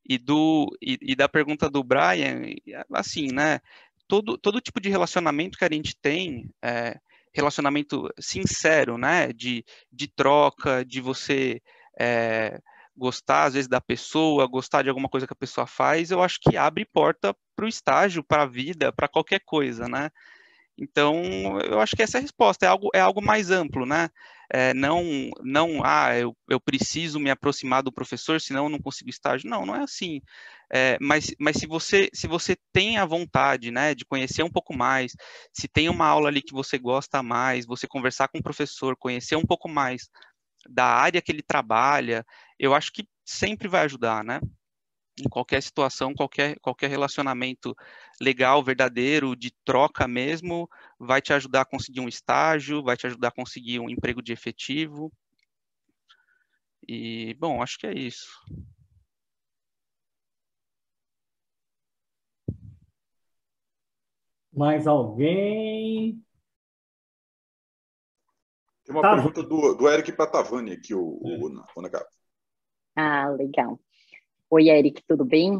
E, do, e, e, da pergunta do Brian, assim, né? Todo, todo tipo de relacionamento que a gente tem, é, relacionamento sincero, né? De, de troca, de você é, gostar, às vezes, da pessoa, gostar de alguma coisa que a pessoa faz, eu acho que abre porta para o estágio, para a vida, para qualquer coisa, né? Então, eu acho que essa é a resposta, é algo, é algo mais amplo, né? É, não, não, ah, eu, eu preciso me aproximar do professor, senão eu não consigo estágio. Não, não é assim. É, mas, mas se você se você tem a vontade, né, de conhecer um pouco mais, se tem uma aula ali que você gosta mais, você conversar com o professor, conhecer um pouco mais da área que ele trabalha, eu acho que sempre vai ajudar, né? Em qualquer situação, qualquer, qualquer relacionamento legal, verdadeiro, de troca mesmo, vai te ajudar a conseguir um estágio, vai te ajudar a conseguir um emprego de efetivo. E, bom, acho que é isso. Mais alguém? Tem uma tá. pergunta do, do Eric Patavani aqui, o, o, o Ah, legal. Oi, Eric, tudo bem?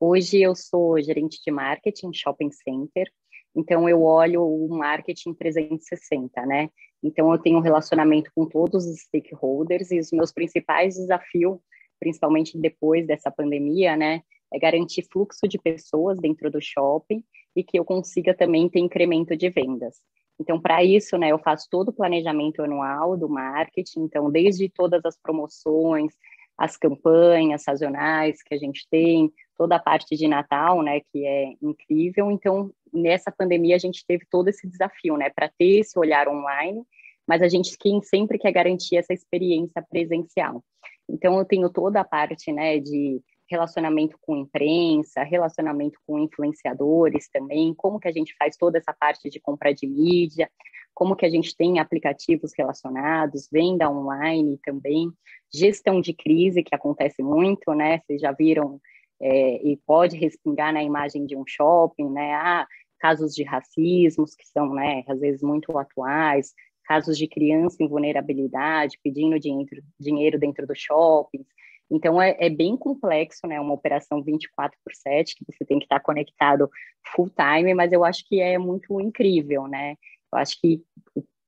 Hoje eu sou gerente de marketing Shopping Center, então eu olho o marketing 360, né? Então eu tenho um relacionamento com todos os stakeholders e os meus principais desafios, principalmente depois dessa pandemia, né, é garantir fluxo de pessoas dentro do shopping e que eu consiga também ter incremento de vendas. Então, para isso, né, eu faço todo o planejamento anual do marketing, então, desde todas as promoções, as campanhas sazonais que a gente tem, toda a parte de Natal, né, que é incrível. Então, nessa pandemia, a gente teve todo esse desafio, né, para ter esse olhar online, mas a gente quem sempre quer garantir essa experiência presencial. Então, eu tenho toda a parte, né, de relacionamento com imprensa, relacionamento com influenciadores também, como que a gente faz toda essa parte de compra de mídia, como que a gente tem aplicativos relacionados, venda online também, gestão de crise, que acontece muito, né? Vocês já viram é, e pode respingar na imagem de um shopping, né? Ah, casos de racismos que são, né, às vezes muito atuais, casos de criança em vulnerabilidade pedindo dinheiro, dinheiro dentro do shopping, então, é, é, bem complexo, né? Uma operação 24 por 7, que você tem que estar conectado full time, mas eu acho que é muito incrível, né? Eu acho que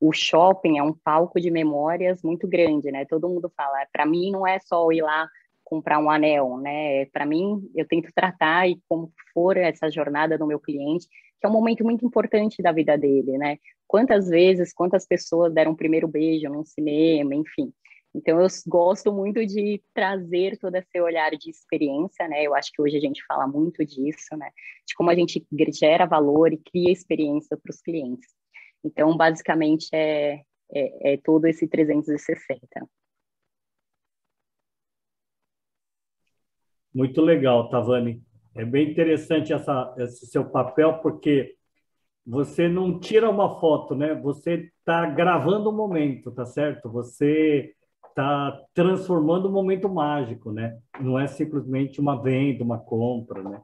o shopping é um palco de memórias muito grande, né? Todo mundo fala, para mim não é só ir lá comprar um anel, né? Para mim, eu tento tratar e como for essa jornada do meu cliente, que é um momento muito importante da vida dele, né? Quantas vezes, quantas pessoas deram o um primeiro beijo num cinema, enfim. Então, eu gosto muito de trazer todo esse olhar de experiência, né? Eu acho que hoje a gente fala muito disso, né? De como a gente gera valor e cria experiência para os clientes. Então, basicamente, é, é, é todo esse 360. Muito legal, Tavani. É bem interessante essa, esse seu papel, porque você não tira uma foto, né? Você está gravando o um momento, tá certo? Você está transformando um momento mágico, né? Não é simplesmente uma venda, uma compra, né?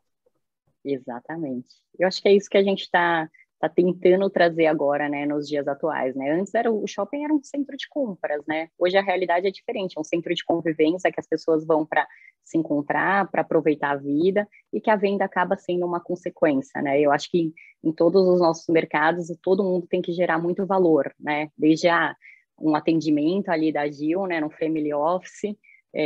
Exatamente. Eu acho que é isso que a gente está tá tentando trazer agora, né, nos dias atuais, né? Antes era o shopping era um centro de compras, né? Hoje a realidade é diferente, é um centro de convivência que as pessoas vão para se encontrar, para aproveitar a vida e que a venda acaba sendo uma consequência, né? Eu acho que em todos os nossos mercados todo mundo tem que gerar muito valor, né? Desde a um atendimento ali da Gil, né, no Family Office. É,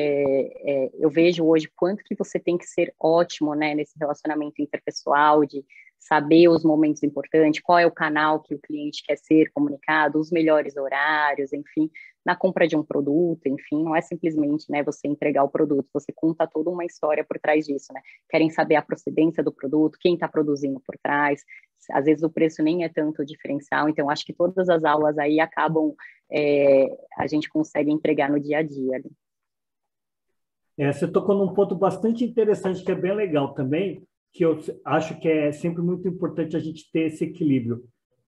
é, eu vejo hoje quanto que você tem que ser ótimo, né, nesse relacionamento interpessoal, de saber os momentos importantes, qual é o canal que o cliente quer ser comunicado, os melhores horários, enfim, na compra de um produto, enfim, não é simplesmente, né, você entregar o produto, você conta toda uma história por trás disso, né? Querem saber a procedência do produto, quem está produzindo por trás, às vezes o preço nem é tanto diferencial, então acho que todas as aulas aí acabam, é, a gente consegue entregar no dia a dia. Ali. É, você tocou num ponto bastante interessante, que é bem legal também, que eu acho que é sempre muito importante a gente ter esse equilíbrio.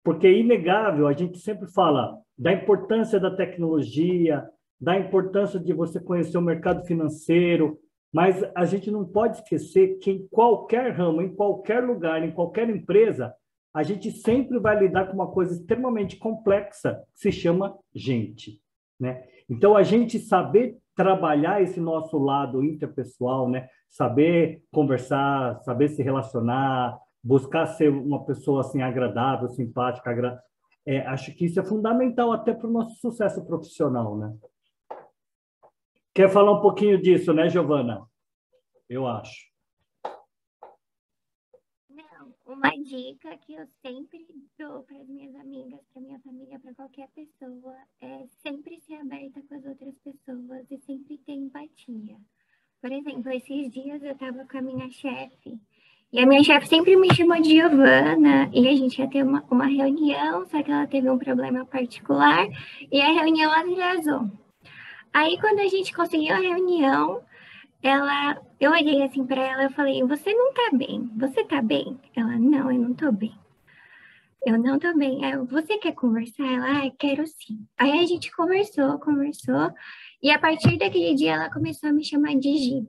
Porque é inegável, a gente sempre fala da importância da tecnologia, da importância de você conhecer o mercado financeiro, mas a gente não pode esquecer que em qualquer ramo, em qualquer lugar, em qualquer empresa, a gente sempre vai lidar com uma coisa extremamente complexa que se chama gente, né? Então a gente saber trabalhar esse nosso lado interpessoal, né? Saber conversar, saber se relacionar, buscar ser uma pessoa assim agradável, simpática, agra... é, acho que isso é fundamental até para o nosso sucesso profissional, né? Quer falar um pouquinho disso, né, Giovana? Eu acho. Não, uma dica que eu sempre dou para as minhas amigas, para minha família, para qualquer pessoa, é sempre ser aberta com as outras pessoas e sempre ter empatia. Por exemplo, esses dias eu estava com a minha chefe e a minha chefe sempre me chamou de Giovana e a gente ia ter uma, uma reunião, só que ela teve um problema particular e a reunião atrasou. Aí, quando a gente conseguiu a reunião, ela, eu olhei assim para ela e falei: Você não tá bem? Você tá bem? Ela: Não, eu não tô bem. Eu não tô bem. Aí, você quer conversar? Ela: ah, Quero sim. Aí a gente conversou, conversou, e a partir daquele dia ela começou a me chamar de Gi.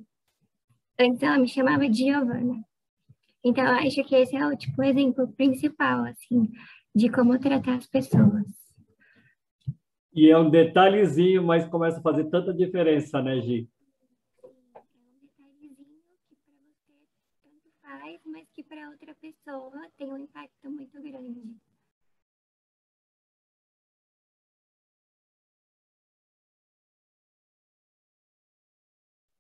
Antes ela me chamava de Giovana. Então, eu acho que esse é o tipo, exemplo principal, assim, de como tratar as pessoas. E é um detalhezinho, mas começa a fazer tanta diferença, né, Gi? mas que para outra pessoa tem um impacto muito grande.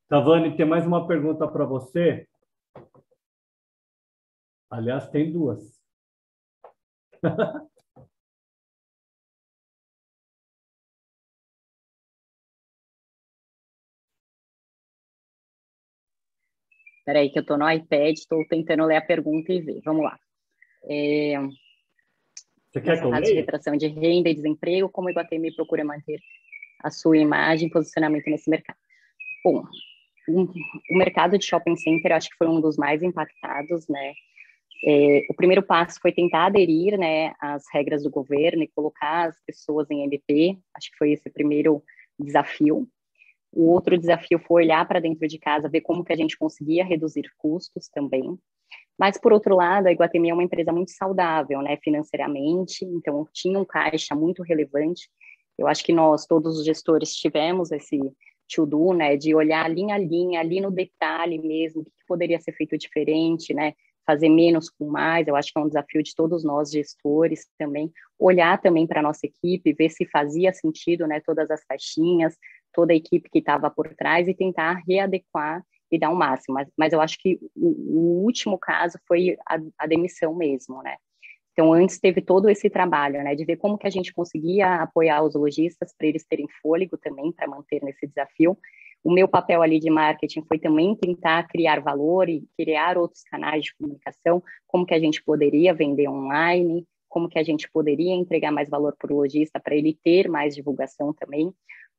Tavani, tem mais uma pergunta para você. Aliás, tem duas. *laughs* Peraí, que eu estou no iPad, estou tentando ler a pergunta e ver. Vamos lá. É... Você quer que eu de retração de renda e desemprego, como o Iguatemi procura manter a sua imagem e posicionamento nesse mercado? Bom, o mercado de shopping center acho que foi um dos mais impactados, né? É, o primeiro passo foi tentar aderir, né, às regras do governo e colocar as pessoas em MP. Acho que foi esse o primeiro desafio. O outro desafio foi olhar para dentro de casa, ver como que a gente conseguia reduzir custos também. Mas, por outro lado, a Iguatemi é uma empresa muito saudável, né, financeiramente, então tinha um caixa muito relevante. Eu acho que nós, todos os gestores, tivemos esse to-do, né, de olhar linha a linha, ali no detalhe mesmo, o que poderia ser feito diferente, né, fazer menos com mais, eu acho que é um desafio de todos nós gestores também, olhar também para a nossa equipe, ver se fazia sentido, né, todas as caixinhas, toda a equipe que estava por trás e tentar readequar e dar o um máximo, mas, mas eu acho que o, o último caso foi a, a demissão mesmo, né, então, antes teve todo esse trabalho, né, de ver como que a gente conseguia apoiar os lojistas para eles terem fôlego também para manter nesse desafio. O meu papel ali de marketing foi também tentar criar valor e criar outros canais de comunicação, como que a gente poderia vender online, como que a gente poderia entregar mais valor para o lojista para ele ter mais divulgação também.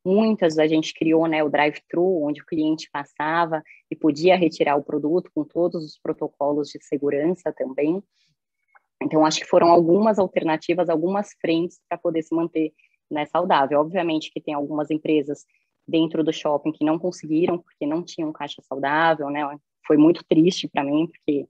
Muitas a gente criou né, o drive-thru, onde o cliente passava e podia retirar o produto com todos os protocolos de segurança também. Então, acho que foram algumas alternativas, algumas frentes para poder se manter né, saudável. Obviamente que tem algumas empresas dentro do shopping que não conseguiram, porque não tinham caixa saudável, né? Foi muito triste para mim, porque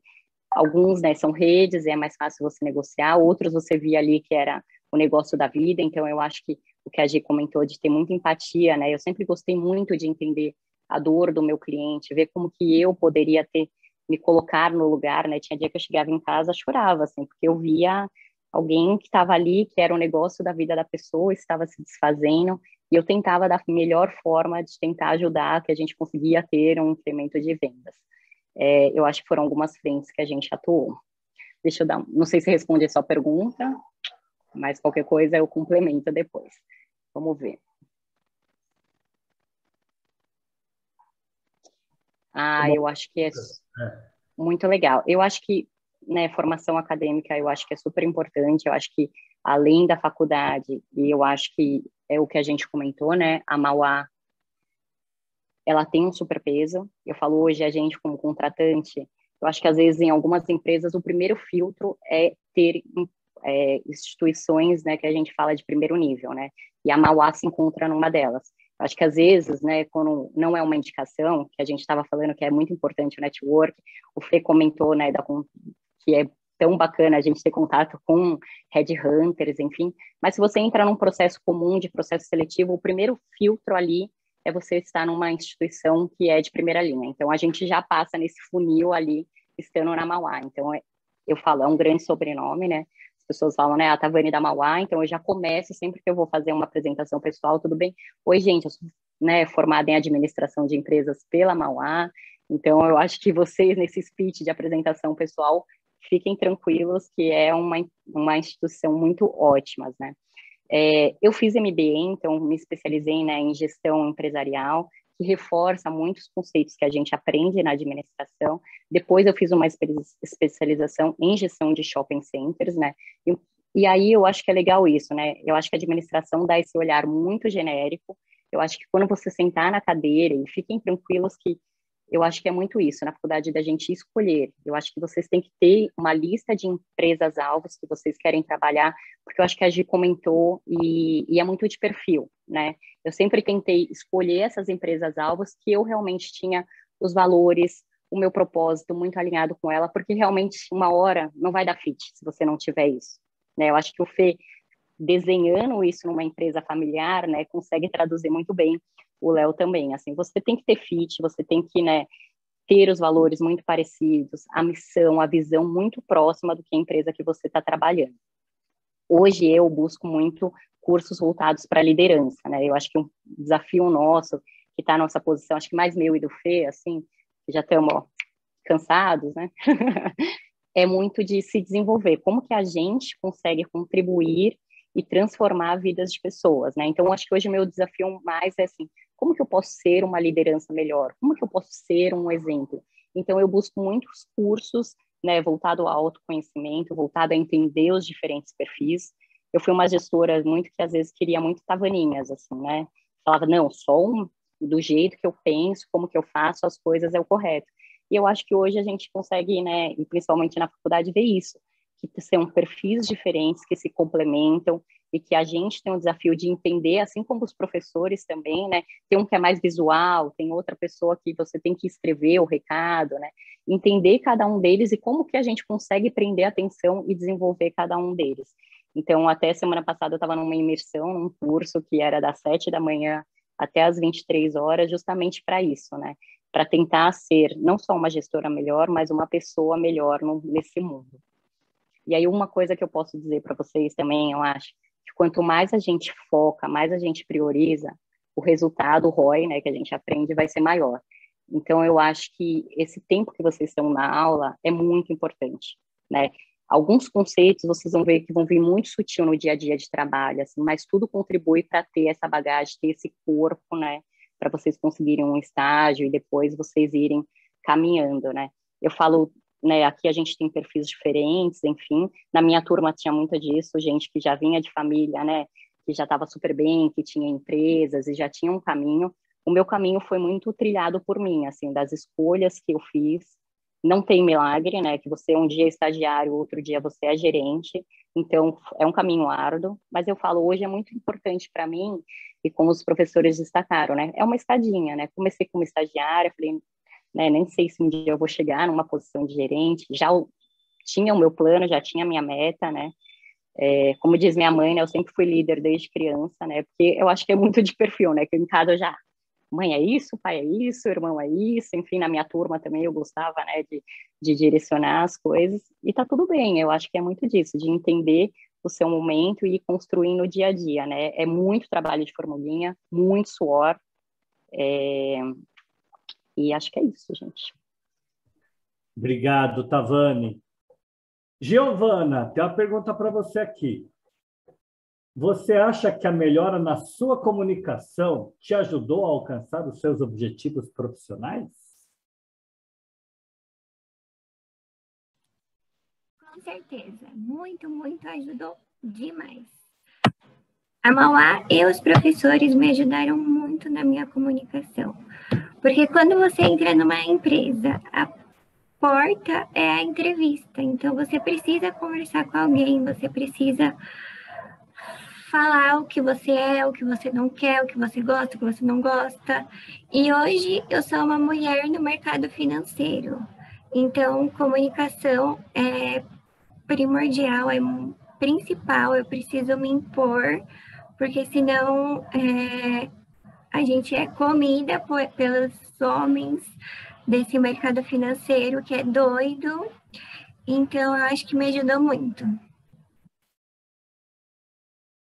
alguns né, são redes e é mais fácil você negociar, outros você via ali que era o negócio da vida, então eu acho que o que a Gi comentou de ter muita empatia, né? Eu sempre gostei muito de entender a dor do meu cliente, ver como que eu poderia ter me colocar no lugar, né? Tinha dia que eu chegava em casa, chorava, assim, porque eu via alguém que estava ali, que era um negócio da vida da pessoa, estava se desfazendo, e eu tentava da melhor forma de tentar ajudar que a gente conseguia ter um incremento de vendas. É, eu acho que foram algumas frentes que a gente atuou. Deixa eu dar, não sei se responde a sua pergunta, mas qualquer coisa eu complemento depois. Vamos ver. Ah, eu acho que é, é muito legal. Eu acho que, né, formação acadêmica, eu acho que é super importante. Eu acho que além da faculdade, e eu acho que é o que a gente comentou, né, a Mauá, ela tem um super peso. Eu falo hoje a gente como contratante, eu acho que às vezes em algumas empresas o primeiro filtro é ter é, instituições, né, que a gente fala de primeiro nível, né, e a Mauá se encontra numa delas. Acho que às vezes, né, quando não é uma indicação, que a gente estava falando que é muito importante o network, o Fê comentou, né, da, que é tão bacana a gente ter contato com headhunters, enfim, mas se você entra num processo comum de processo seletivo, o primeiro filtro ali é você estar numa instituição que é de primeira linha. Então, a gente já passa nesse funil ali, estando na Mauá. Então, é, eu falo, é um grande sobrenome, né? Pessoas falam, né, a Tavani da Mauá, então eu já começo sempre que eu vou fazer uma apresentação pessoal, tudo bem? Oi, gente, eu sou né, formada em administração de empresas pela Mauá, então eu acho que vocês, nesse speech de apresentação pessoal, fiquem tranquilos que é uma, uma instituição muito ótima, né? É, eu fiz MBA, então me especializei né, em gestão empresarial, que reforça muitos conceitos que a gente aprende na administração. Depois eu fiz uma especialização em gestão de shopping centers, né? E, e aí eu acho que é legal isso, né? Eu acho que a administração dá esse olhar muito genérico. Eu acho que quando você sentar na cadeira, e fiquem tranquilos que eu acho que é muito isso, na faculdade da gente escolher. Eu acho que vocês têm que ter uma lista de empresas-alvos que vocês querem trabalhar, porque eu acho que a Gi comentou e, e é muito de perfil, né? Eu sempre tentei escolher essas empresas-alvos que eu realmente tinha os valores, o meu propósito muito alinhado com ela, porque realmente uma hora não vai dar fit se você não tiver isso, né? Eu acho que o Fê desenhando isso numa empresa familiar, né, consegue traduzir muito bem o Léo também. Assim, você tem que ter fit, você tem que, né, ter os valores muito parecidos, a missão, a visão muito próxima do que a empresa que você está trabalhando. Hoje eu busco muito cursos voltados para liderança, né? Eu acho que um desafio nosso que está na nossa posição, acho que mais meu e do Fê, assim, já estamos cansados, né? *laughs* é muito de se desenvolver. Como que a gente consegue contribuir e transformar vidas de pessoas, né? Então, acho que hoje o meu desafio mais é assim, como que eu posso ser uma liderança melhor? Como que eu posso ser um exemplo? Então, eu busco muitos cursos, né, voltado ao autoconhecimento, voltado a entender os diferentes perfis. Eu fui uma gestora muito que às vezes queria muito tavaninhas, assim, né? Falava, não, só um, do jeito que eu penso, como que eu faço as coisas é o correto. E eu acho que hoje a gente consegue, né, e principalmente na faculdade, ver isso, que são perfis diferentes que se complementam e que a gente tem um desafio de entender, assim como os professores também, né? Tem um que é mais visual, tem outra pessoa que você tem que escrever o recado, né? Entender cada um deles e como que a gente consegue prender atenção e desenvolver cada um deles. Então, até semana passada eu estava numa imersão, num curso que era das sete da manhã até as 23 horas, justamente para isso, né? Para tentar ser não só uma gestora melhor, mas uma pessoa melhor no, nesse mundo. E aí, uma coisa que eu posso dizer para vocês também, eu acho, que quanto mais a gente foca, mais a gente prioriza, o resultado, o ROI, né, que a gente aprende, vai ser maior. Então, eu acho que esse tempo que vocês estão na aula é muito importante, né? Alguns conceitos vocês vão ver que vão vir muito sutil no dia a dia de trabalho, assim, mas tudo contribui para ter essa bagagem, ter esse corpo, né, para vocês conseguirem um estágio e depois vocês irem caminhando, né? Eu falo né, aqui a gente tem perfis diferentes, enfim. Na minha turma tinha muito disso, gente que já vinha de família, né, que já estava super bem, que tinha empresas e já tinha um caminho. O meu caminho foi muito trilhado por mim, assim, das escolhas que eu fiz. Não tem milagre, né, que você um dia é estagiário, outro dia você é gerente. Então, é um caminho árduo, mas eu falo, hoje é muito importante para mim, e como os professores destacaram, né, é uma escadinha, né, comecei como estagiária, falei, né? Nem sei se um dia eu vou chegar numa posição de gerente. Já tinha o meu plano, já tinha a minha meta, né? É, como diz minha mãe, né, eu sempre fui líder desde criança, né? Porque eu acho que é muito de perfil, né? Que em casa eu já, mãe é isso, pai é isso, irmão é isso, enfim, na minha turma também eu gostava, né, de, de direcionar as coisas, e tá tudo bem, eu acho que é muito disso, de entender o seu momento e ir construindo o dia a dia, né? É muito trabalho de formulinha, muito suor, é, e acho que é isso, gente. Obrigado, Tavani. Giovana, tem uma pergunta para você aqui. Você acha que a melhora na sua comunicação te ajudou a alcançar os seus objetivos profissionais? Com certeza. Muito, muito ajudou demais. A Mauá e os professores me ajudaram muito na minha comunicação. Porque quando você entra numa empresa, a porta é a entrevista. Então você precisa conversar com alguém, você precisa falar o que você é, o que você não quer, o que você gosta, o que você não gosta. E hoje eu sou uma mulher no mercado financeiro. Então, comunicação é primordial, é principal, eu preciso me impor, porque senão é, a gente é comida por, pelos homens desse mercado financeiro que é doido. Então, eu acho que me ajudou muito.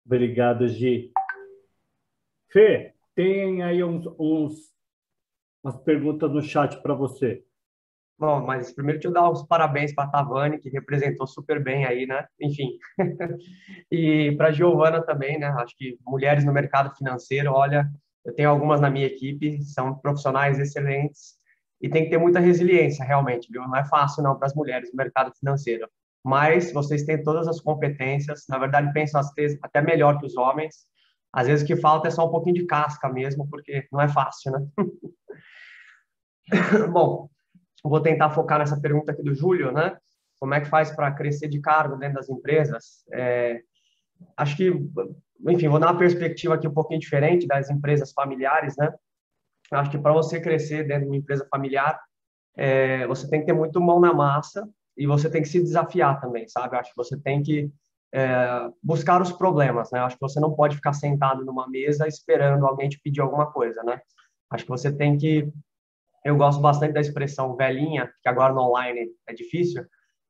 Obrigado, Gi. Fê, tem aí uns, uns umas perguntas no chat para você. Bom, mas primeiro te dar os parabéns para a Tavani, que representou super bem aí, né? Enfim. *laughs* e para a Giovana também, né? Acho que mulheres no mercado financeiro, olha, eu tenho algumas na minha equipe, são profissionais excelentes e tem que ter muita resiliência, realmente, viu? Não é fácil não para as mulheres no mercado financeiro. Mas vocês têm todas as competências, na verdade pensam até melhor que os homens. Às vezes o que falta é só um pouquinho de casca mesmo, porque não é fácil, né? *laughs* Bom, vou tentar focar nessa pergunta aqui do Júlio, né? Como é que faz para crescer de cargo dentro das empresas? É, acho que enfim, vou dar uma perspectiva aqui um pouquinho diferente das empresas familiares, né? Acho que para você crescer dentro de uma empresa familiar, é, você tem que ter muito mão na massa e você tem que se desafiar também, sabe? Acho que você tem que é, buscar os problemas, né? Acho que você não pode ficar sentado numa mesa esperando alguém te pedir alguma coisa, né? Acho que você tem que eu gosto bastante da expressão velhinha, que agora no online é difícil,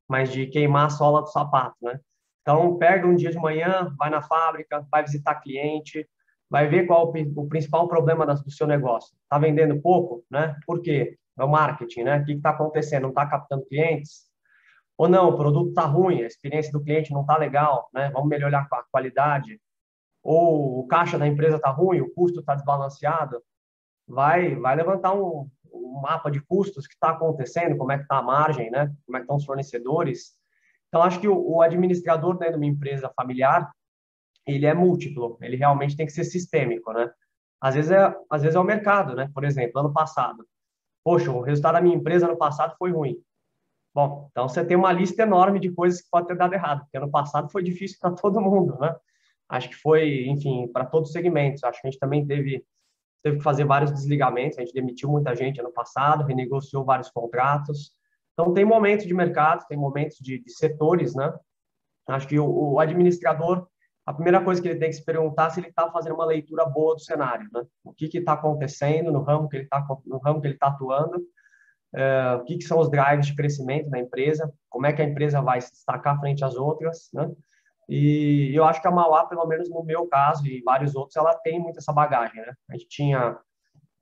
mas de queimar a sola do sapato, né? Então, pega um dia de manhã, vai na fábrica, vai visitar cliente, vai ver qual o principal problema do seu negócio. Está vendendo pouco, né? Por quê? É o marketing, né? O que está acontecendo? Não está captando clientes? Ou não, o produto está ruim, a experiência do cliente não está legal, né? Vamos melhorar a qualidade. Ou o caixa da empresa está ruim, o custo está desbalanceado. Vai, vai levantar um, um mapa de custos que está acontecendo, como é que está a margem, né? Como é que estão os fornecedores. Então, acho que o, o administrador dentro de uma empresa familiar, ele é múltiplo, ele realmente tem que ser sistêmico, né? Às vezes é, às vezes é o mercado, né? Por exemplo, ano passado. Poxa, o resultado da minha empresa ano passado foi ruim. Bom, então você tem uma lista enorme de coisas que pode ter dado errado, porque ano passado foi difícil para todo mundo, né? Acho que foi, enfim, para todos os segmentos. Acho que a gente também teve teve que fazer vários desligamentos, a gente demitiu muita gente ano passado, renegociou vários contratos. Então, tem momentos de mercado, tem momentos de, de setores, né? Acho que o, o, administrador, a primeira coisa que ele tem que se perguntar é se ele está fazendo uma leitura boa do cenário, né? O que está acontecendo no ramo que ele está no ramo que ele está atuando, é, o que, que são os drives de crescimento da empresa, como é que a empresa vai se destacar frente às outras, né? E eu acho que a Mauá, pelo menos no meu caso e vários outros, ela tem muito essa bagagem, né? A gente tinha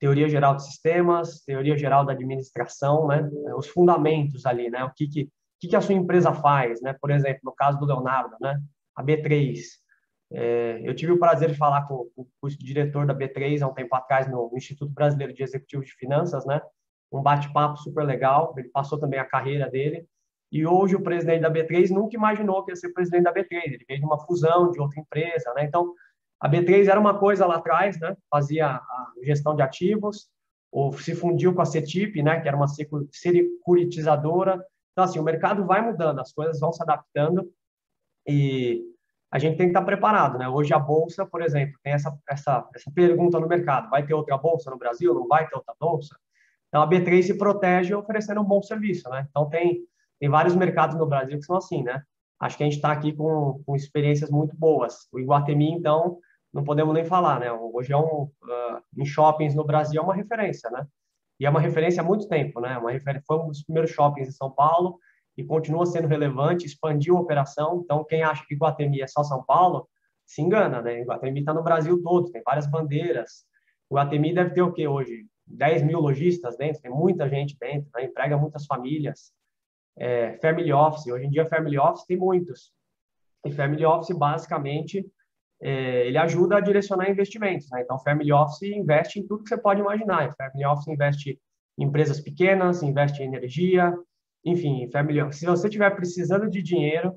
teoria geral de sistemas, teoria geral da administração, né? Os fundamentos ali, né? O que que, que, que a sua empresa faz, né? Por exemplo, no caso do Leonardo, né? A B3. É, eu tive o prazer de falar com, com, o diretor da B3 há um tempo atrás no Instituto Brasileiro de Executivo de Finanças, né? Um bate-papo super legal. Ele passou também a carreira dele. E hoje o presidente da B3 nunca imaginou que ia ser presidente da B3. Ele veio de uma fusão de outra empresa, né? Então, a B3 era uma coisa lá atrás, né? Fazia a gestão de ativos, ou se fundiu com a CETIP, né? Que era uma securitizadora. Então, assim, o mercado vai mudando, as coisas vão se adaptando e a gente tem que estar preparado, né? Hoje a bolsa, por exemplo, tem essa essa essa pergunta no mercado: vai ter outra bolsa no Brasil? Não vai ter outra bolsa? Então a B3 se protege oferecendo um bom serviço, né? Então tem tem vários mercados no Brasil que são assim, né? Acho que a gente está aqui com, com experiências muito boas. O Iguatemi, então, não podemos nem falar, né? Hoje é um, uh, em shoppings no Brasil é uma referência, né? E é uma referência há muito tempo, né? Uma refer... Foi um dos primeiros shoppings em São Paulo e continua sendo relevante, expandiu a operação. Então, quem acha que Iguatemi é só São Paulo, se engana, né? Iguatemi está no Brasil todo, tem várias bandeiras. O Iguatemi deve ter o quê hoje? 10 mil lojistas dentro, tem muita gente dentro, né? emprega muitas famílias é, family office. Hoje em dia, family office tem muitos. E family office, basicamente, é, ele ajuda a direcionar investimentos. Né? Então, family office investe em tudo que você pode imaginar. Family office investe em empresas pequenas, investe em energia, enfim, family office. Se você estiver precisando de dinheiro,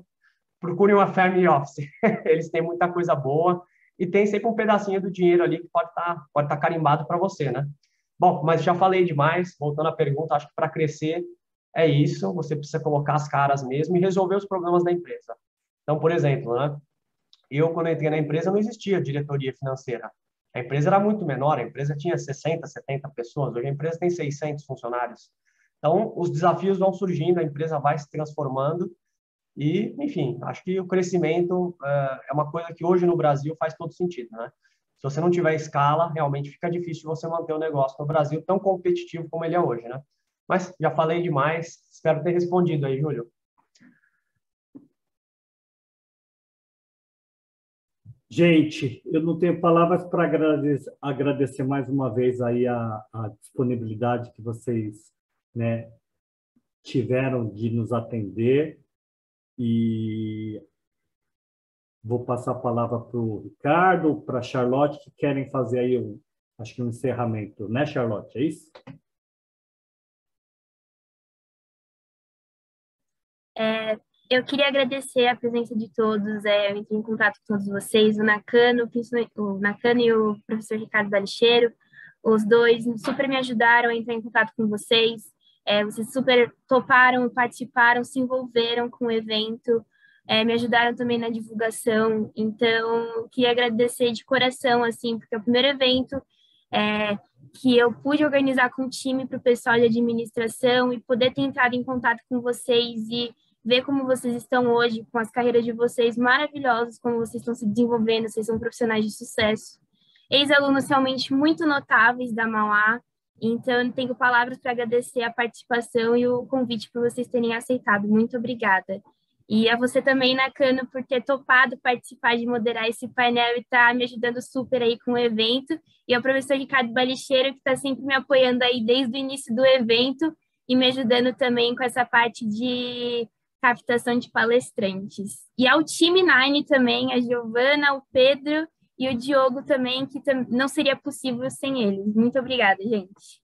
procure uma family office. *laughs* Eles têm muita coisa boa e tem sempre um pedacinho do dinheiro ali que pode estar tá, pode tá carimbado para você, né? Bom, mas já falei demais. Voltando à pergunta, acho que para crescer é isso, você precisa colocar as caras mesmo e resolver os problemas da empresa. Então, por exemplo, né, eu, quando entrei na empresa, não existia diretoria financeira. A empresa era muito menor, a empresa tinha 60, 70 pessoas, hoje a empresa tem 600 funcionários. Então, os desafios vão surgindo, a empresa vai se transformando e, enfim, acho que o crescimento uh, é uma coisa que hoje no Brasil faz todo sentido, né? Se você não tiver escala, realmente fica difícil você manter o negócio no Brasil tão competitivo como ele é hoje, né? Mas já falei demais, espero ter respondido aí, Júlio. Gente, eu não tenho palavras para agradecer, agradecer, mais uma vez aí a, a disponibilidade que vocês né, tiveram de nos atender e vou passar a palavra para o Ricardo, para a Charlotte, que querem fazer aí um, acho que um encerramento, né, Charlotte? É isso? É, eu queria agradecer a presença de todos, é, eu entrei em contato com todos vocês, o Nakano, o Nakano e o professor Ricardo Balixeiro, os dois super me ajudaram a entrar em contato com vocês, é, vocês super toparam, participaram, se envolveram com o evento, é, me ajudaram também na divulgação, então queria agradecer de coração, assim, porque é o primeiro evento é, que eu pude organizar com o time para o pessoal de administração e poder ter entrado em contato com vocês e ver como vocês estão hoje, com as carreiras de vocês maravilhosas, como vocês estão se desenvolvendo, vocês são profissionais de sucesso. Ex-alunos realmente muito notáveis da Mauá, então eu tenho palavras para agradecer a participação e o convite por vocês terem aceitado. Muito obrigada. E a você também, Nakano, por ter topado participar de moderar esse painel e estar tá me ajudando super aí com o evento. E ao professor Ricardo Balicheiro, que está sempre me apoiando aí desde o início do evento e me ajudando também com essa parte de captação de palestrantes. E ao time Nine também, a Giovana, o Pedro e o Diogo também, que não seria possível sem eles. Muito obrigada, gente.